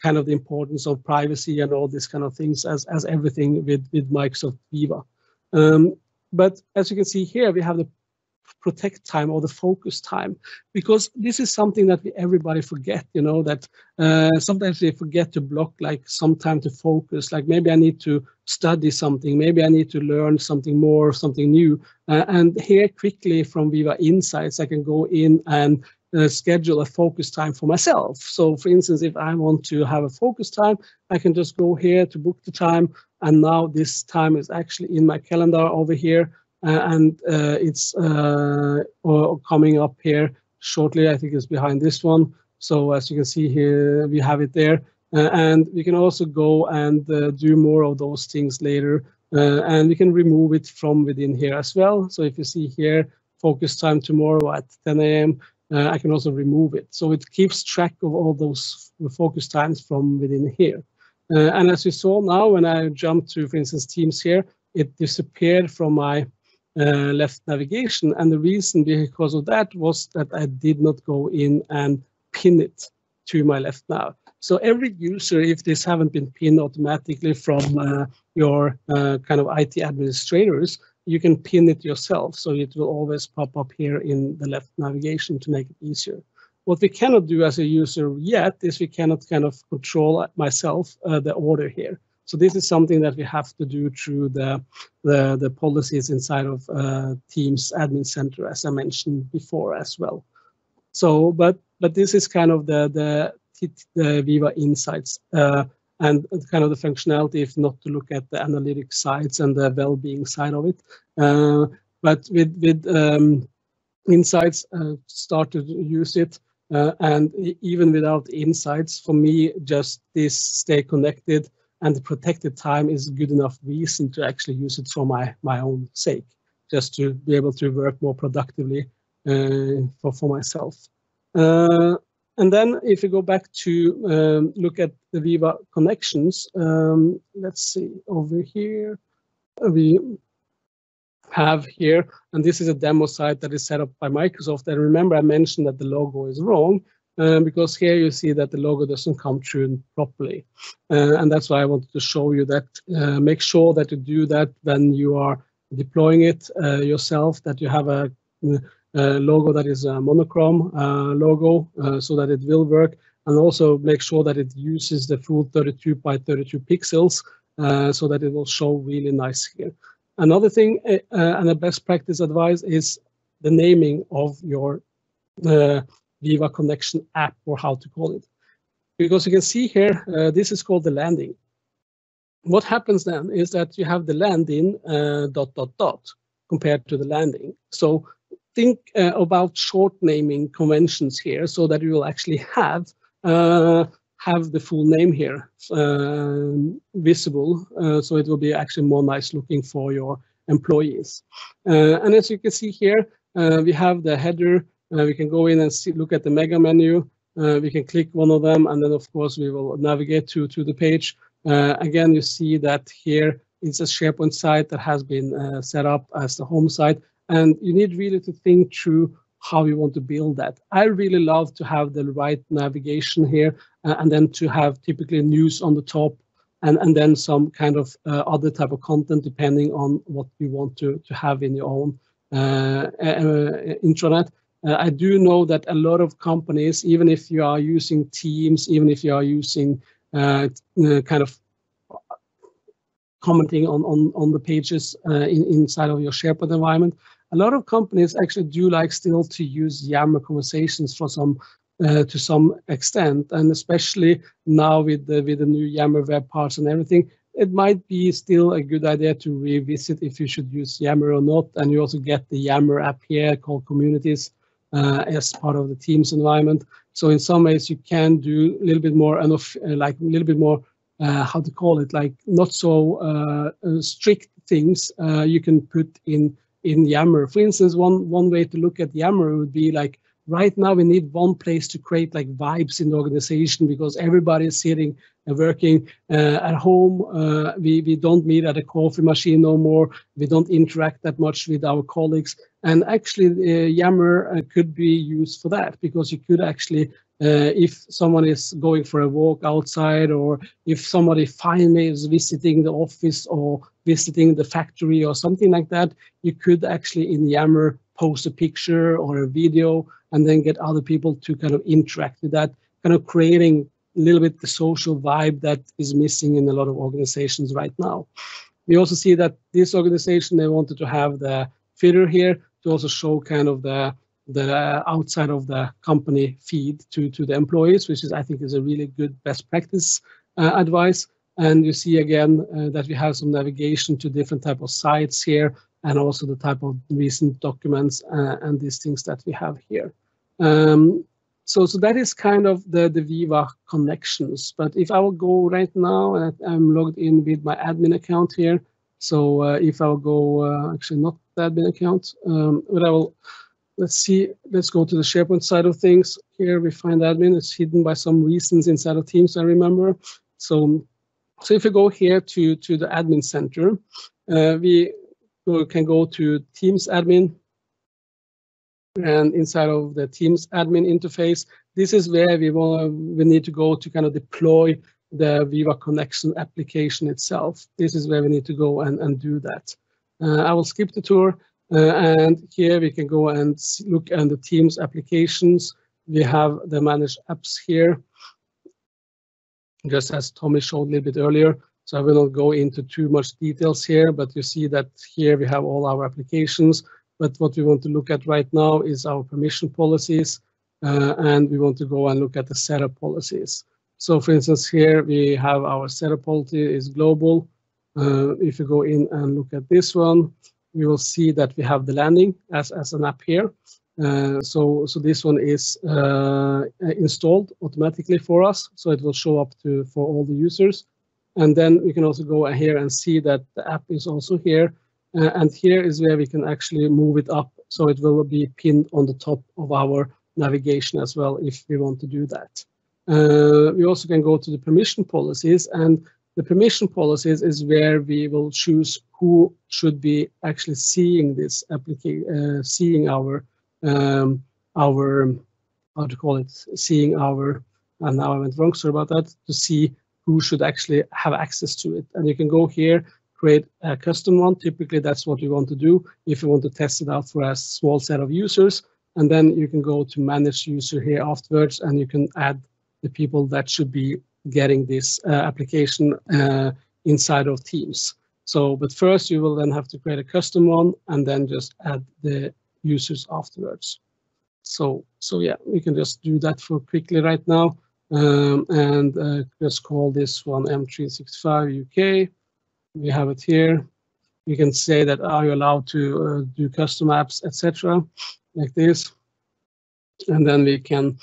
kind of the importance of privacy and all these kind of things as, as everything with, with Microsoft Viva. Um, but as you can see here, we have the protect time or the focus time because this is something that we everybody forget you know that uh, sometimes we forget to block like some time to focus like maybe i need to study something maybe i need to learn something more something new uh, and here quickly from viva insights i can go in and uh, schedule a focus time for myself. So for instance, if I want to have a focus time, I can just go here to book the time. And now this time is actually in my calendar over here. Uh, and uh, it's uh, coming up here shortly. I think it's behind this one. So as you can see here, we have it there. Uh, and we can also go and uh, do more of those things later. and we can remove it from within here as well. So if you see here, focus time tomorrow at 10 a.m., uh, I can also remove it. So it keeps track of all those focus times from within here. Uh, and as you saw now, when I jumped to, for instance, Teams here, it disappeared from my uh, left navigation. And the reason because of that was that I did not go in and pin it. to my left now. So every user, if this haven't been pinned automatically from uh, your uh, kind of IT administrators, you can pin it yourself. So it will always pop up here in the left navigation to make it easier. What we cannot do as a user yet is we cannot kind of control myself uh, the order here. So this is something that we have to do through the the, the policies inside of uh, Teams Admin Center, as I mentioned before as well. So, but but this is kind of the the, the Viva Insights uh, and kind of the functionality, if not to look at the analytic sides and the well-being side of it. Uh, but with with um, Insights, uh, start to use it. Uh, and even without insights, for me, just this stay connected and the protected time is good enough reason to actually use it for my, my own sake, just to be able to work more productively uh, for, for myself. Uh, and then if we go back to um, look at the Viva connections, um, let's see over here, we have here, and this is a demo site that is set up by Microsoft. And remember I mentioned that the logo is wrong um, because here you see that the logo doesn't come through properly. Uh, and that's why I wanted to show you that. Uh, make sure that you do that when you are deploying it uh, yourself, that you have a, a, logo that is a monochrome uh, logo uh, so that it will work. And also make sure that it uses the full 32 by 32 pixels uh, so that it will show really nice here. Another thing and a best practice advice is the naming of your Viva Connection app or how to call it. Because you can see here, uh, this is called the landing. What happens then is that you have the landing uh, dot dot dot compared to the landing. So think uh, about short naming conventions here so that you will actually have uh, have the full name here uh, visible. Uh, so it will be actually more nice looking for your employees. and as you can see here, we have the header uh, we can go in and see, look at the mega menu. Uh, we can click one of them, and then of course we will navigate to, to the page. Uh, again, you see that here it's a SharePoint site that has been set up as the home site. And you need really to think through how you want to build that. I really love to have the right navigation here uh, and then to have typically news on the top and, and then some kind of uh, other type of content depending on what you want to, to have in your own uh, intranet. Uh, I do know that a lot of companies, even if you are using Teams, even if you are using uh, uh kind of commenting on, on, on the pages uh, in, inside of your SharePoint environment, a lot of companies actually do like still to use Yammer conversations for some uh, to some extent, and especially now with the with the new Yammer web parts and everything, it might be still a good idea to revisit if you should use Yammer or not. And you also get the Yammer app here called Communities, as part of the Teams environment. So in some ways, you can do a little bit more, enough, uh, like a little bit more, uh, how to call it, like not so strict things you can put in in Yammer. For instance, one one way to look at Yammer would be like right now we need one place to create like vibes in the organization because everybody is sitting and working uh, at home. Uh, we, we don't meet at a coffee machine no more. We don't interact that much with our colleagues. And actually, uh, Yammer uh, could be used for that because you could actually, uh, if someone is going for a walk outside or if somebody finally is visiting the office or visiting the factory or something like that, you could actually in Yammer post a picture or a video and then get other people to kind of interact with that, kind of creating a little bit the social vibe that is missing in a lot of organizations right now. We also see that this organization, they wanted to have the footer here to also show kind of the the outside of the company feed to to the employees, which is I think is a really good best practice uh, advice. And you see again uh, that we have some navigation to different type of sites here, and also the type of recent documents uh, and these things that we have here. Um, so, so that is kind of the, the Viva connections. But if I will go right now, and I'm logged in with my admin account here. So uh, if I will go, uh, actually not the admin account, um, but I will, let's see, let's go to the SharePoint side of things. Here we find admin, it's hidden by some reasons inside of Teams, I remember. So, so if we go here to, to the admin center, uh, we can go to Teams admin, and inside of the Teams admin interface, this is where we want we need to go to kind of deploy the Viva connection application itself. This is where we need to go and, and do that. Uh, I will skip the tour uh, and here we can go and look at the Teams applications. We have the managed apps here, just as Thomy showed a little bit earlier. So I will not go into too much details here, but you see that here we have all our applications. But what we want to look at right now is our permission policies, uh, and we want to go and look at the setup policies. So for instance, here we have our setup policy is global. Uh, if you go in and look at this one, we will see that we have the landing as, as an app here. Uh, so, so this one is uh, installed automatically for us. So it will show up to for all the users. And then we can also go here and see that the app is also here. Uh, and here is where we can actually move it up. So it will be pinned on the top of our navigation as well if we want to do that. Uh, we also can go to the permission policies and the permission policies is where we will choose who should be actually seeing this application, uh, seeing our, um, our, how to call it, seeing our, and now I went wrong, sorry about that, to see who should actually have access to it. And you can go here, create a custom one. Typically, that's what you want to do if you want to test it out for a small set of users. And then you can go to manage user here afterwards, and you can add the people that should be getting this uh, application uh, inside of Teams. So, but first you will then have to create a custom one and then just add the users afterwards. So, so yeah, we can just do that for quickly right now um, and uh, just call this one M365 UK. We have it here. You can say that are you allowed to uh, do custom apps, etc., like this, and then we can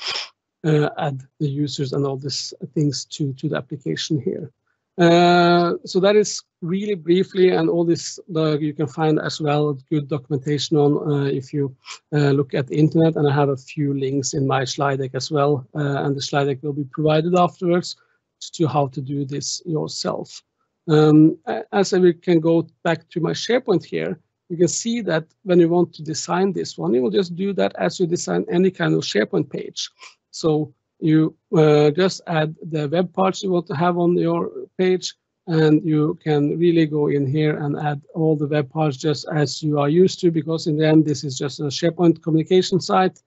uh, add the users and all these things to, to the application here. Uh, so that is really briefly, and all this you can find as well good documentation on uh, if you uh, look at the internet. And I have a few links in my slide deck as well, uh, and the slide deck will be provided afterwards to how to do this yourself. Um, as I can go back to my SharePoint here, you can see that when you want to design this one, you will just do that as you design any kind of SharePoint page. So you uh, just add the web parts you want to have on your page, and you can really go in here and add all the web parts just as you are used to, because in the end, this is just a SharePoint communication site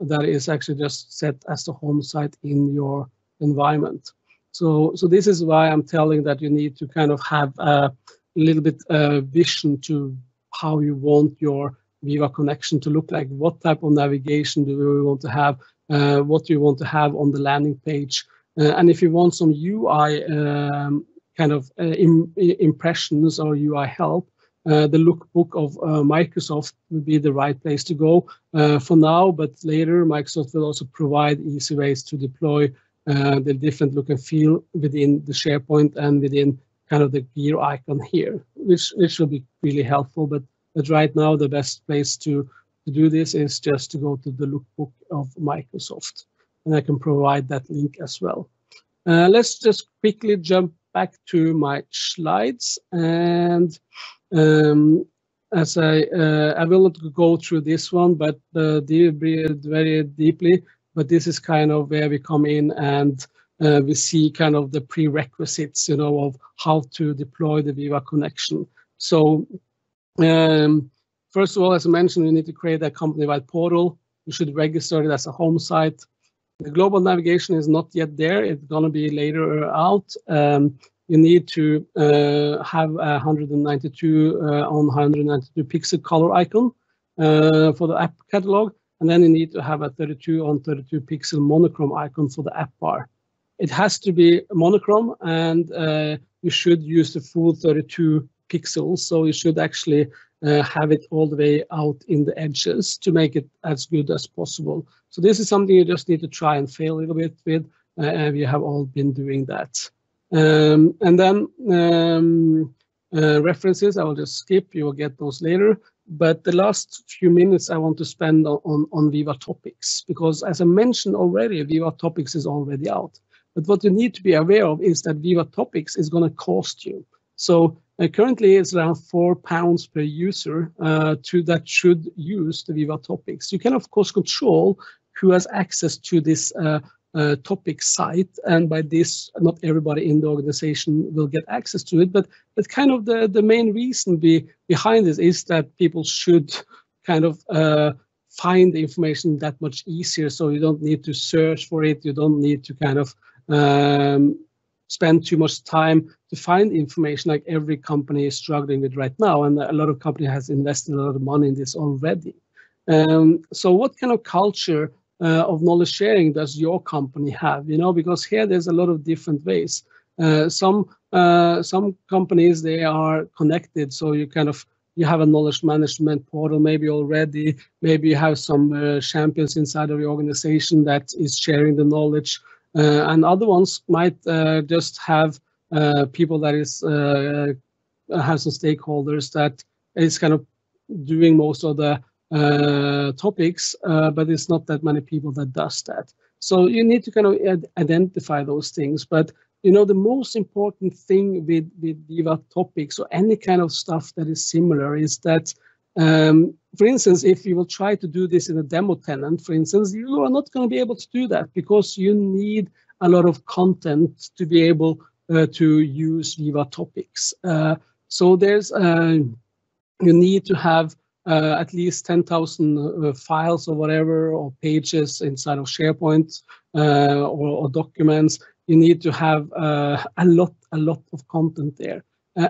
that is actually just set as the home site in your environment. So, so this is why I'm telling that you need to kind of have a little bit uh, vision to how you want your Viva connection to look like. What type of navigation do we want to have? Uh, what you want to have on the landing page. Uh, and if you want some UI um, kind of uh, Im impressions or UI help, uh, the lookbook of uh, Microsoft would be the right place to go uh, for now, but later Microsoft will also provide easy ways to deploy the different look and feel within the SharePoint and within kind of the gear icon here, which, which will be really helpful. But, but right now, the best place to to do this is just to go to the lookbook of Microsoft, and I can provide that link as well. Uh, let's just quickly jump back to my slides and um, as I uh, I will not go through this one, but uh, very deeply. But this is kind of where we come in and uh, we see kind of the prerequisites, you know, of how to deploy the Viva connection. So um, First of all, as I mentioned, you need to create a company-wide portal. You should register it as a home site. The global navigation is not yet there. It's going to be later out. Um, you need to uh, have a 192 uh, on 192 pixel color icon uh, for the app catalog. And then you need to have a 32 on 32 pixel monochrome icon for the app bar. It has to be monochrome and uh, you should use the full 32 pixels. So you should actually uh, have it all the way out in the edges to make it as good as possible. So this is something you just need to try and fail a little bit with, uh, we have all been doing that. Um, and then um, uh, references, I will just skip, you will get those later. But the last few minutes I want to spend on, on, on Viva Topics, because as I mentioned already, Viva Topics is already out. But what you need to be aware of is that Viva Topics is going to cost you. So uh, currently, it's around four pounds per user uh, to that should use the Viva Topics. You can, of course, control who has access to this uh, uh, topic site, and by this, not everybody in the organization will get access to it. But but kind of the the main reason be, behind this is that people should kind of uh, find the information that much easier. So you don't need to search for it. You don't need to kind of um, spend too much time to find information like every company is struggling with right now. And a lot of company has invested a lot of money in this already. Um, so what kind of culture uh, of knowledge sharing does your company have? You know, because here there's a lot of different ways. Uh, some uh, some companies they are connected, so you kind of you have a knowledge management portal maybe already. Maybe you have some uh, champions inside of your organization that is sharing the knowledge, and other ones might uh, just have people that is have some stakeholders that is kind of doing most of the uh, topics, uh, but it's not that many people that does that. So you need to kind of identify those things. But you know, the most important thing with with Viva topics or any kind of stuff that is similar is that, um, for instance, if you will try to do this in a demo tenant, for instance, you are not going to be able to do that because you need a lot of content to be able uh, to use Viva topics. Uh, so there's uh, you need to have uh, at least 10,000 uh, files or whatever, or pages inside of SharePoint uh, or, or, documents. You need to have a lot, a lot of content there.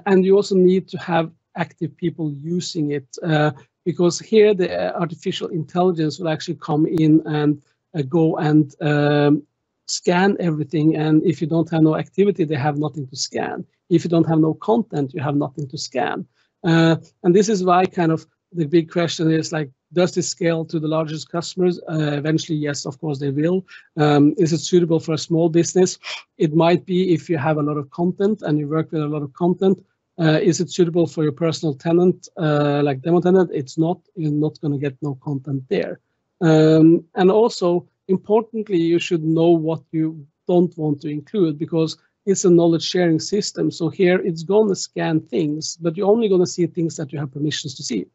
And you also need to have active people using it uh, because here the artificial intelligence will actually come in and go and um, scan everything. And if you don't have no activity, they have nothing to scan. If you don't have no content, you have nothing to scan. Uh, and this is why kind of the big question is like, does this scale to the largest customers? Uh, eventually, yes, of course they will. Um, is it suitable for a small business? It might be if you have a lot of content and you work with a lot of content. Uh, is it suitable for your personal tenant, uh, like demo tenant? It's not. You're not going to get no content there. Um, and also, importantly, you should know what you don't want to include because it's a knowledge sharing system. So here it's going to scan things, but you're only going to see things that you have permissions to see.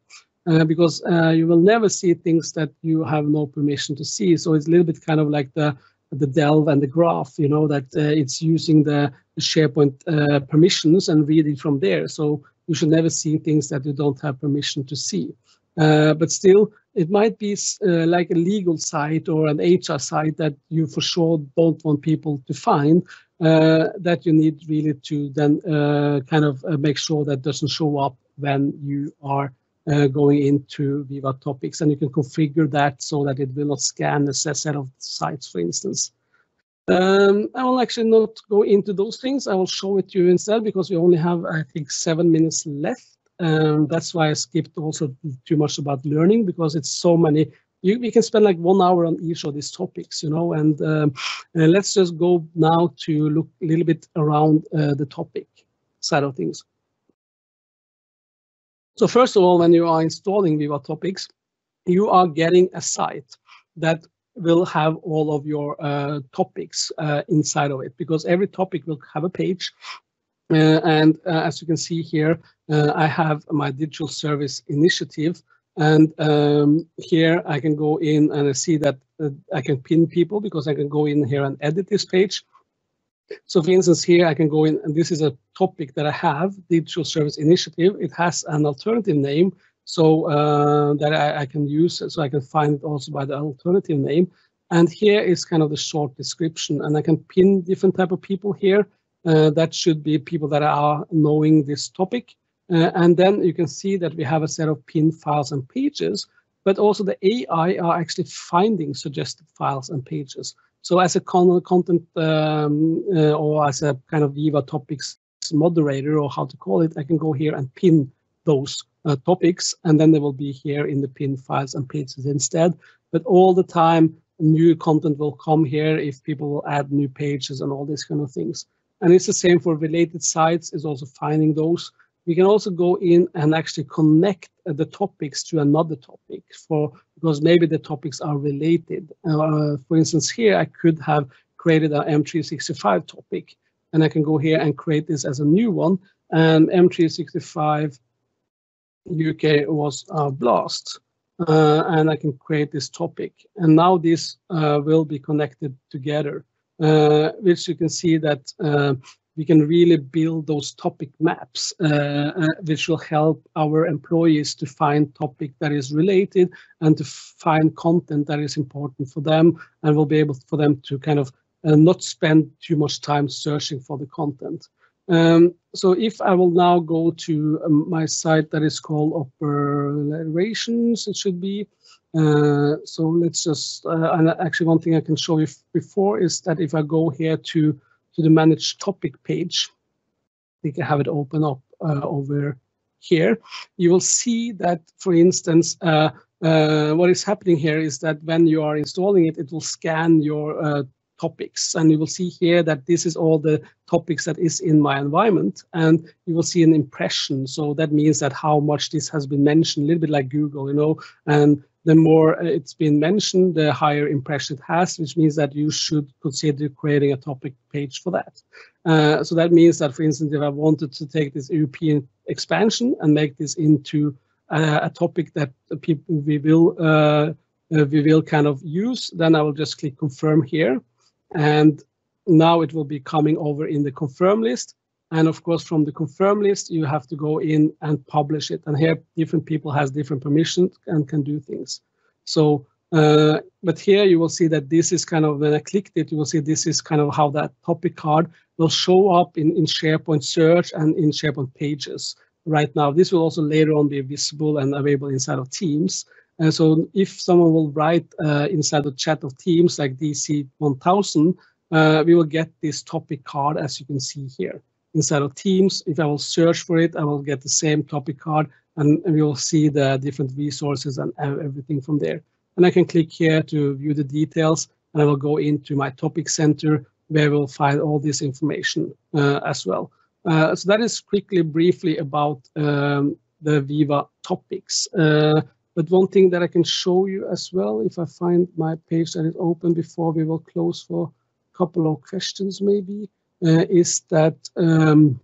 Uh, because uh, you will never see things that you have no permission to see. So it's a little bit kind of like the the delve and the graph, you know, that uh, it's using the, the SharePoint uh, permissions and read it from there. So you should never see things that you don't have permission to see. Uh, but still, it might be uh, like a legal site or an HR site that you for sure don't want people to find. that you need really to then kind of make sure that doesn't show up when you are uh, going into Viva topics, and you can configure that so that it will not scan a set of sites, for instance. Um, I will actually not go into those things. I will show it to you instead because we only have, I think, seven minutes left. Um, that's why I skipped also too much about learning because it's so many. You, we can spend like one hour on each of these topics, you know, and, um, and let's just go now to look a little bit around uh, the topic side of things. So first of all, when you are installing Viva Topics, you are getting a site that will have all of your uh, topics uh, inside of it because every topic will have a page. Uh, and uh, as you can see here, uh, I have my digital service initiative. And um, here I can go in and I see that uh, I can pin people because I can go in here and edit this page. So for instance, here I can go in and this is a topic that I have, Digital Service Initiative. It has an alternative name so uh, that I, I, can use so I can find it also by the alternative name. And here is kind of the short description and I can pin different type of people here. Uh, that should be people that are knowing this topic. Uh, and then you can see that we have a set of pin files and pages, but also the AI are actually finding suggested files and pages. So as a con content um, uh, or as a kind of Viva topics moderator or how to call it, I can go here and pin those uh, topics and then they will be here in the pin files and pages instead. But all the time, new content will come here if people will add new pages and all these kind of things. And it's the same for related sites, is also finding those. We can also go in and actually connect uh, the topics to another topic for because maybe the topics are related. Uh, for instance, here I could have created an M365 topic and I can go here and create this as a new one. And M365 UK was uh, blast. uh, and I can create this topic. And now this uh, will be connected together, uh, which you can see that uh, we can really build those topic maps, uh, uh, which will help our employees to find topic that is related and to find content that is important for them and will be able for them to kind of not spend too much time searching for the content. Um, so if I will now go to um, my site that is called operations, it should be. Uh, so let's just, uh, and actually one thing I can show you before is that if I go here to, to the manage topic page, think I have it open up uh, over here, you will see that, for instance, uh, uh, what is happening here is that when you are installing it, it will scan your uh, topics. And you will see here that this is all the topics that is in my environment. And you will see an impression. So that means that how much this has been mentioned, a little bit like Google, you know, and the more it's been mentioned, the higher impression it has, which means that you should consider creating a topic page for that. Uh, so that means that, for instance, if I wanted to take this European expansion and make this into uh, a topic that people we will uh, uh, we will kind of use, then I will just click confirm here. And now it will be coming over in the confirm list. And of course, from the confirm list, you have to go in and publish it. And here, different people has different permissions and can do things. So, uh, but here you will see that this is kind of, when I clicked it, you will see this is kind of how that topic card will show up in, in SharePoint search and in SharePoint pages right now. This will also later on be visible and available inside of Teams. And so if someone will write uh, inside the chat of Teams like DC 1000, uh, we will get this topic card as you can see here. Inside of Teams, if I will search for it, I will get the same topic card and, we will see the different resources and everything from there. And I can click here to view the details and I will go into my topic center where we'll find all this information uh, as well. Uh, so that is quickly, briefly about um, the Viva topics. But one thing that I can show you as well, if I find my page that is open before we will close for a couple of questions maybe, uh, is that um,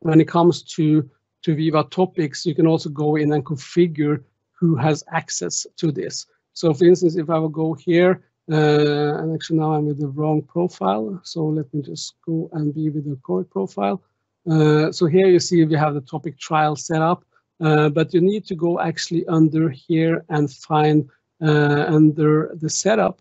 when it comes to, to Viva topics, you can also go in and configure who has access to this. So for instance, if I will go here, uh, and actually now I'm with the wrong profile, so let me just go and be with the correct profile. Uh, so here you see we have the topic trial set up. Uh, but you need to go actually under here and find uh, under the setup.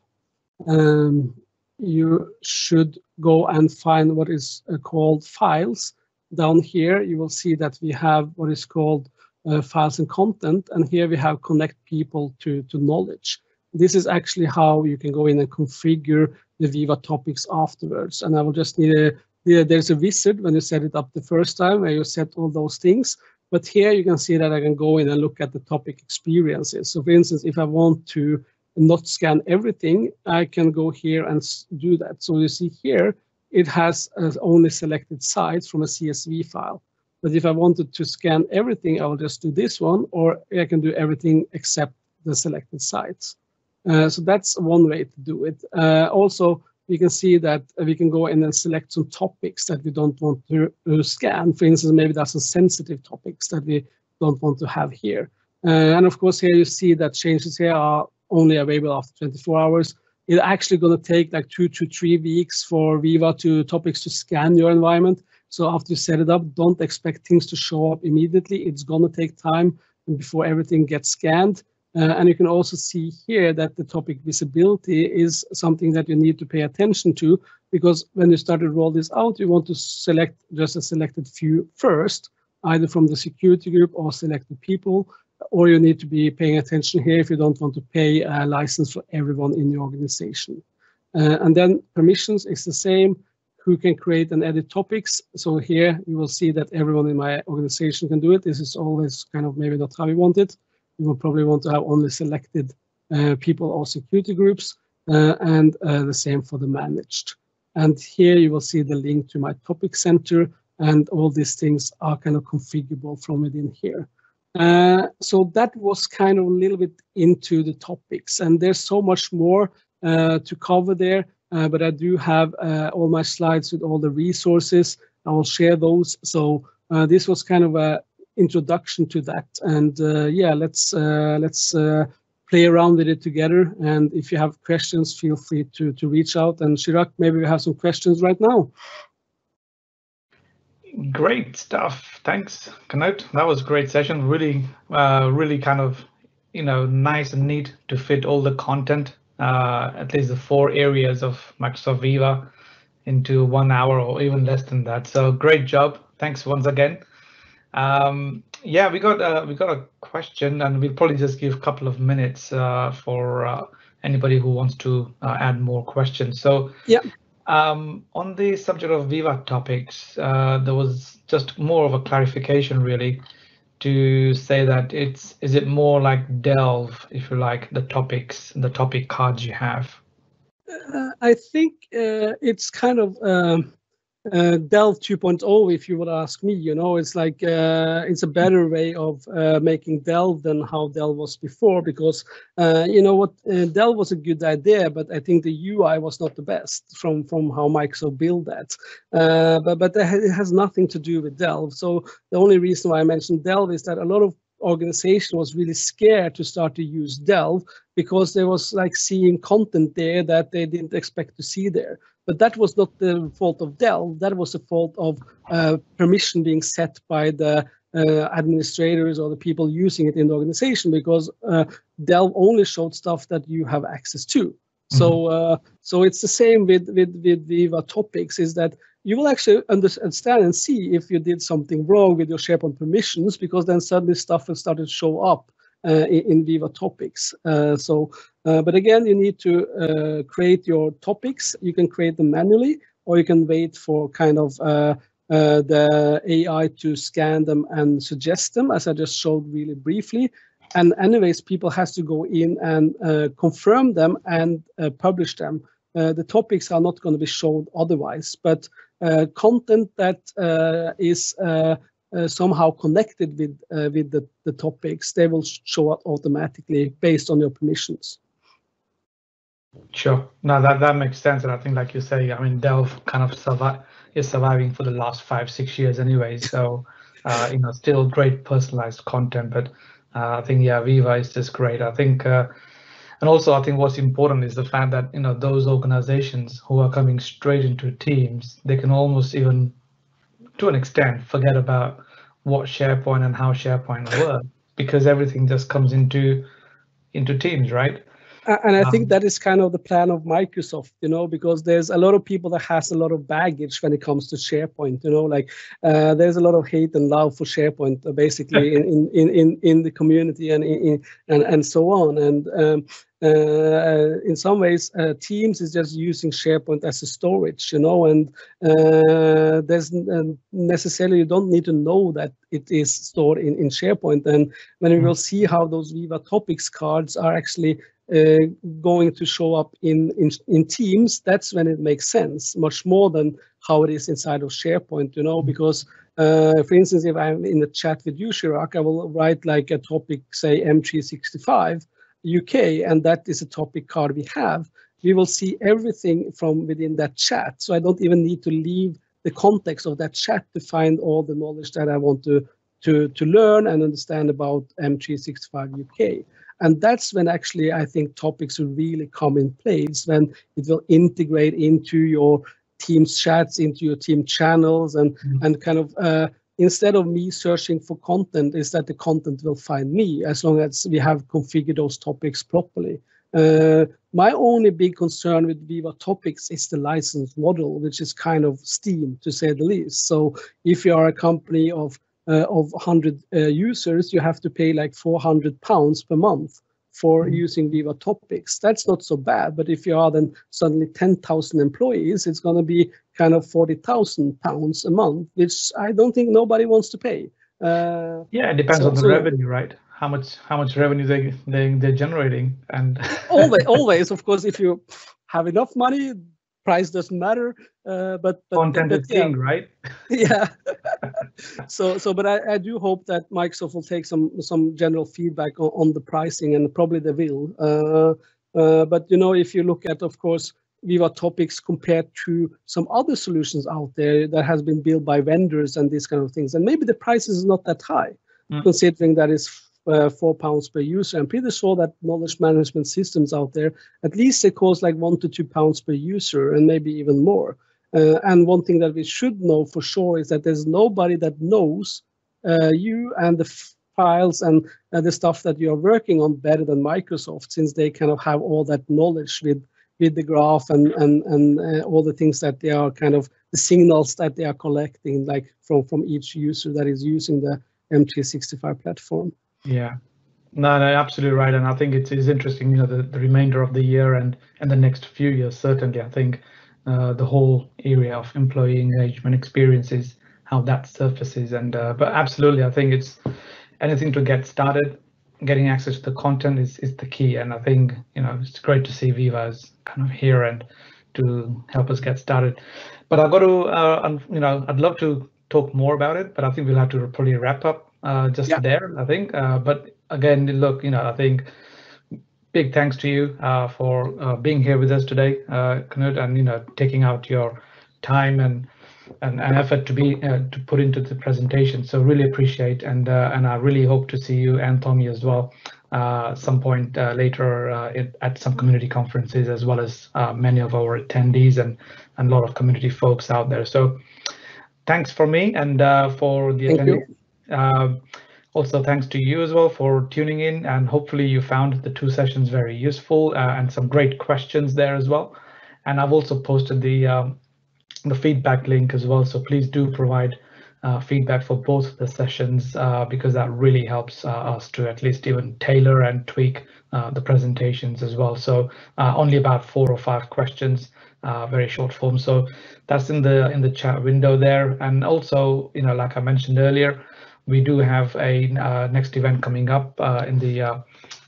Um, you should go and find what is uh, called files. Down here, you will see that we have what is called uh, files and content, and here we have connect people to, to knowledge. This is actually how you can go in and configure the Viva topics afterwards. And I will just need a, there's a wizard when you set it up the first time where you set all those things. But here you can see that I can go in and look at the topic experiences. So for instance, if I want to not scan everything, I can go here and do that. So you see here, it has uh, only selected sites from a CSV file. But if I wanted to scan everything, I will just do this one, or I can do everything except the selected sites. Uh, so that's one way to do it. Uh, also, we can see that we can go in and select some topics that we don't want to, to scan. For instance, maybe that's a sensitive topics that we don't want to have here. Uh, and of course, here you see that changes here are only available after 24 hours. It's actually going to take like two to three weeks for Viva to topics to scan your environment. So after you set it up, don't expect things to show up immediately. It's going to take time before everything gets scanned. Uh, and you can also see here that the topic visibility is something that you need to pay attention to because when you start to roll this out, you want to select just a selected few first, either from the security group or selected people, or you need to be paying attention here if you don't want to pay a license for everyone in the organization. Uh, and then permissions is the same, who can create and edit topics. So here you will see that everyone in my organization can do it. This is always kind of maybe not how we want it you will probably want to have only selected uh, people or security groups, uh, and uh, the same for the managed. And here you will see the link to my topic center, and all these things are kind of configurable from within here. Uh, so that was kind of a little bit into the topics, and there's so much more uh, to cover there, uh, but I do have all my slides with all the resources. I will share those. So this was kind of a introduction to that. And uh, yeah, let's uh, let's uh, play around with it together. And if you have questions, feel free to, to reach out. And Chirag, maybe we have some questions right now. Great stuff. Thanks, Knut. That was a great session. Really, uh, really kind of, you know, nice and neat to fit all the content, uh, at least the four areas of Microsoft Viva into one hour or even less than that. So great job. Thanks once again. Um, yeah, we got uh, we got a question, and we'll probably just give a couple of minutes uh, for uh, anybody who wants to uh, add more questions. So yeah, um, on the subject of Viva topics, uh, there was just more of a clarification, really, to say that it's is it more like Delve, if you like, the topics, the topic cards you have. Uh, I think it's kind of. Um uh, Delve 2.0, if you would ask me, you know, it's like uh, it's a better way of uh, making Delve than how Delve was before because uh, you know what uh, Delve was a good idea, but I think the UI was not the best from from how Microsoft built that. Uh, but but it has nothing to do with Delve. So the only reason why I mentioned Delve is that a lot of organization was really scared to start to use Delve because there was like seeing content there that they didn't expect to see there. But that was not the fault of Delve. That was the fault of uh, permission being set by the uh, administrators or the people using it in the organization because uh, Delve only showed stuff that you have access to. Mm-hmm. So, uh, so it's the same with with with Viva topics. Is that you will actually understand and see if you did something wrong with your SharePoint permissions because then suddenly stuff will start to show up in, in, Viva topics. Uh, so, uh, but again, you need to uh, create your topics. You can create them manually, or you can wait for kind of uh, uh, the AI to scan them and suggest them, as I just showed really briefly. And anyways, people has to go in and confirm them and publish them. the topics are not going to be shown otherwise, but uh, content that uh, is uh, somehow connected with with the, the topics, they will show up automatically based on your permissions. Sure. No, that, that makes sense. And I think, like you say, I mean, Delve kind of survive is surviving for the last five, six years anyway. So, uh, you know, still great personalized content. But uh, I think, yeah, Viva is just great. I think uh, and also, I think what's important is the fact that you know those organizations who are coming straight into teams, they can almost even, to an extent, forget about what SharePoint and how SharePoint works because everything just comes into into Teams, right? and I think um, that is kind of the plan of Microsoft, you know, because there's a lot of people that has a lot of baggage when it comes to SharePoint, you know, like uh, there's a lot of hate and love for SharePoint, uh, basically [LAUGHS] in, in in in the community and in, and and so on. And um, in some ways, uh, Teams is just using SharePoint as a storage, you know, and uh, there's necessarily you don't need to know that it is stored in, in SharePoint. And when we hmm. will see how those Viva Topics cards are actually uh, going to show up in, in, in Teams, that's when it makes sense, much more than how it is inside of SharePoint, you know, mm-hmm. because uh, for instance, if I'm in a chat with you, Chirag, I will write like a topic, say M365 UK, and that is a topic card we have. We will see everything from within that chat. So I don't even need to leave the context of that chat to find all the knowledge that I want to to, to learn and understand about M365 UK. And that's when actually I think topics will really come in place, when it will integrate into your team's chats, into your team channels, and, mm-hmm. and kind of uh, instead of me searching for content, is that the content will find me as long as we have configured those topics properly. Uh, my only big concern with Viva Topics is the license model, which is kind of Steam to say the least. So if you are a company of uh, of 100 uh, users, you have to pay like 400 pounds per month for using Viva Topics. That's not so bad, but if you are then suddenly 10,000 employees, it's going to be kind of 40,000 pounds a month, which I don't think nobody wants to pay. Uh, yeah, it depends so, on the so, revenue, right? How much how much revenue they they they're generating, and always [LAUGHS] always of course if you have enough money, price doesn't matter. Uh, but, but content is king, right? [LAUGHS] [LAUGHS] Yeah. so so, but I, I do hope that Microsoft will take some some general feedback on, on the pricing, and probably they will. Uh, uh, but you know, if you look at, of course, Viva Topics compared to some other solutions out there that has been built by vendors and these kind of things, and maybe the price is not that high, mm. considering that it's uh, four pounds per user. I'm pretty sure that knowledge management systems out there, at least they cost like one to two pounds per user and maybe even more. Uh, and one thing that we should know for sure is that there's nobody that knows uh, you and the files and uh, the stuff that you are working on better than Microsoft, since they kind of have all that knowledge with with the graph and and and uh, all the things that they are kind of the signals that they are collecting, like from from each user that is using the M365 platform. Yeah, no, no, absolutely right. And I think it is interesting, you know, the, the remainder of the year and and the next few years, certainly, I think uh, the whole area of employee engagement experiences, how that surfaces. And uh, but absolutely, I think it's anything to get started. Getting access to the content is, is the key. And I think, you know, it's great to see Viva's kind of here and to help us get started. But I've got to, uh, you know, I'd love to talk more about it, but I think we'll have to probably wrap up uh, just yeah. there, I think. Uh, but again, look, you know, I think big thanks to you uh, for uh, being here with us today, uh, Knut, and you know, taking out your time and and, and effort to be uh, to put into the presentation. So really appreciate and uh, and I really hope to see you and Thomy as well uh, some point later at some community conferences as well as many of our attendees and and a lot of community folks out there. So thanks for me and for the attendees. Also, thanks to you as well for tuning in, and hopefully you found the two sessions very useful uh, and some great questions there as well. And I've also posted the um, the feedback link as well, so please do provide uh, feedback for both the sessions uh, because that really helps uh, us to at least even tailor and tweak uh, the presentations as well. So uh, only about four or five questions, very short form. So that's in the in the chat window there. And also, you know, like I mentioned earlier, we do have a uh, next event coming up uh, in the uh,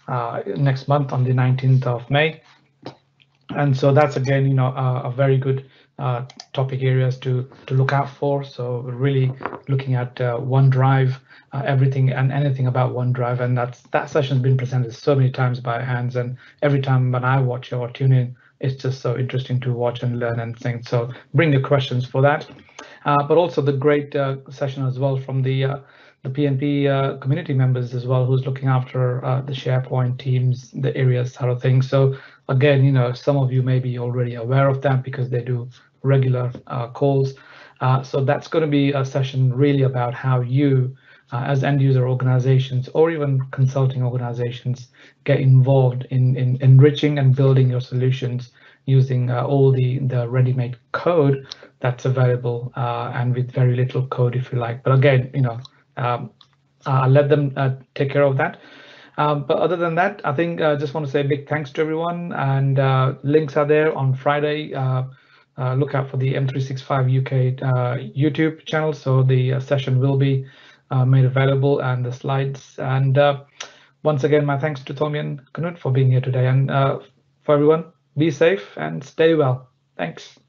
uh, next month on the 19th of May. And so that's again, you know, a very good topic areas to to look out for. So really looking at OneDrive, everything and anything about OneDrive, and that's that session's been presented so many times by Hans, and every time when I watch or tune in, it's just so interesting to watch and learn and think. So bring your questions for that, uh, but also the great uh, session as well from the uh, the PNP uh, community members as well, who's looking after uh, the SharePoint teams, the areas sort of thing. So again, you know, some of you may be already aware of that because they do regular uh, calls. Uh, so that's going to be a session really about how you, uh, as end user organizations or even consulting organizations, get involved in, in enriching and building your solutions using uh, all the, the ready-made code that's available and with very little code if you like. But again, you know, um, I'll let them uh, take care of that. Um, but other than that, I think I uh, just want to say big thanks to everyone and uh, links are there on Friday. Look out for the M365 UK YouTube channel. So the session will be made available and the slides. And once again, my thanks to Thomy and Knut for being here today. And for everyone, be safe and stay well. Thanks.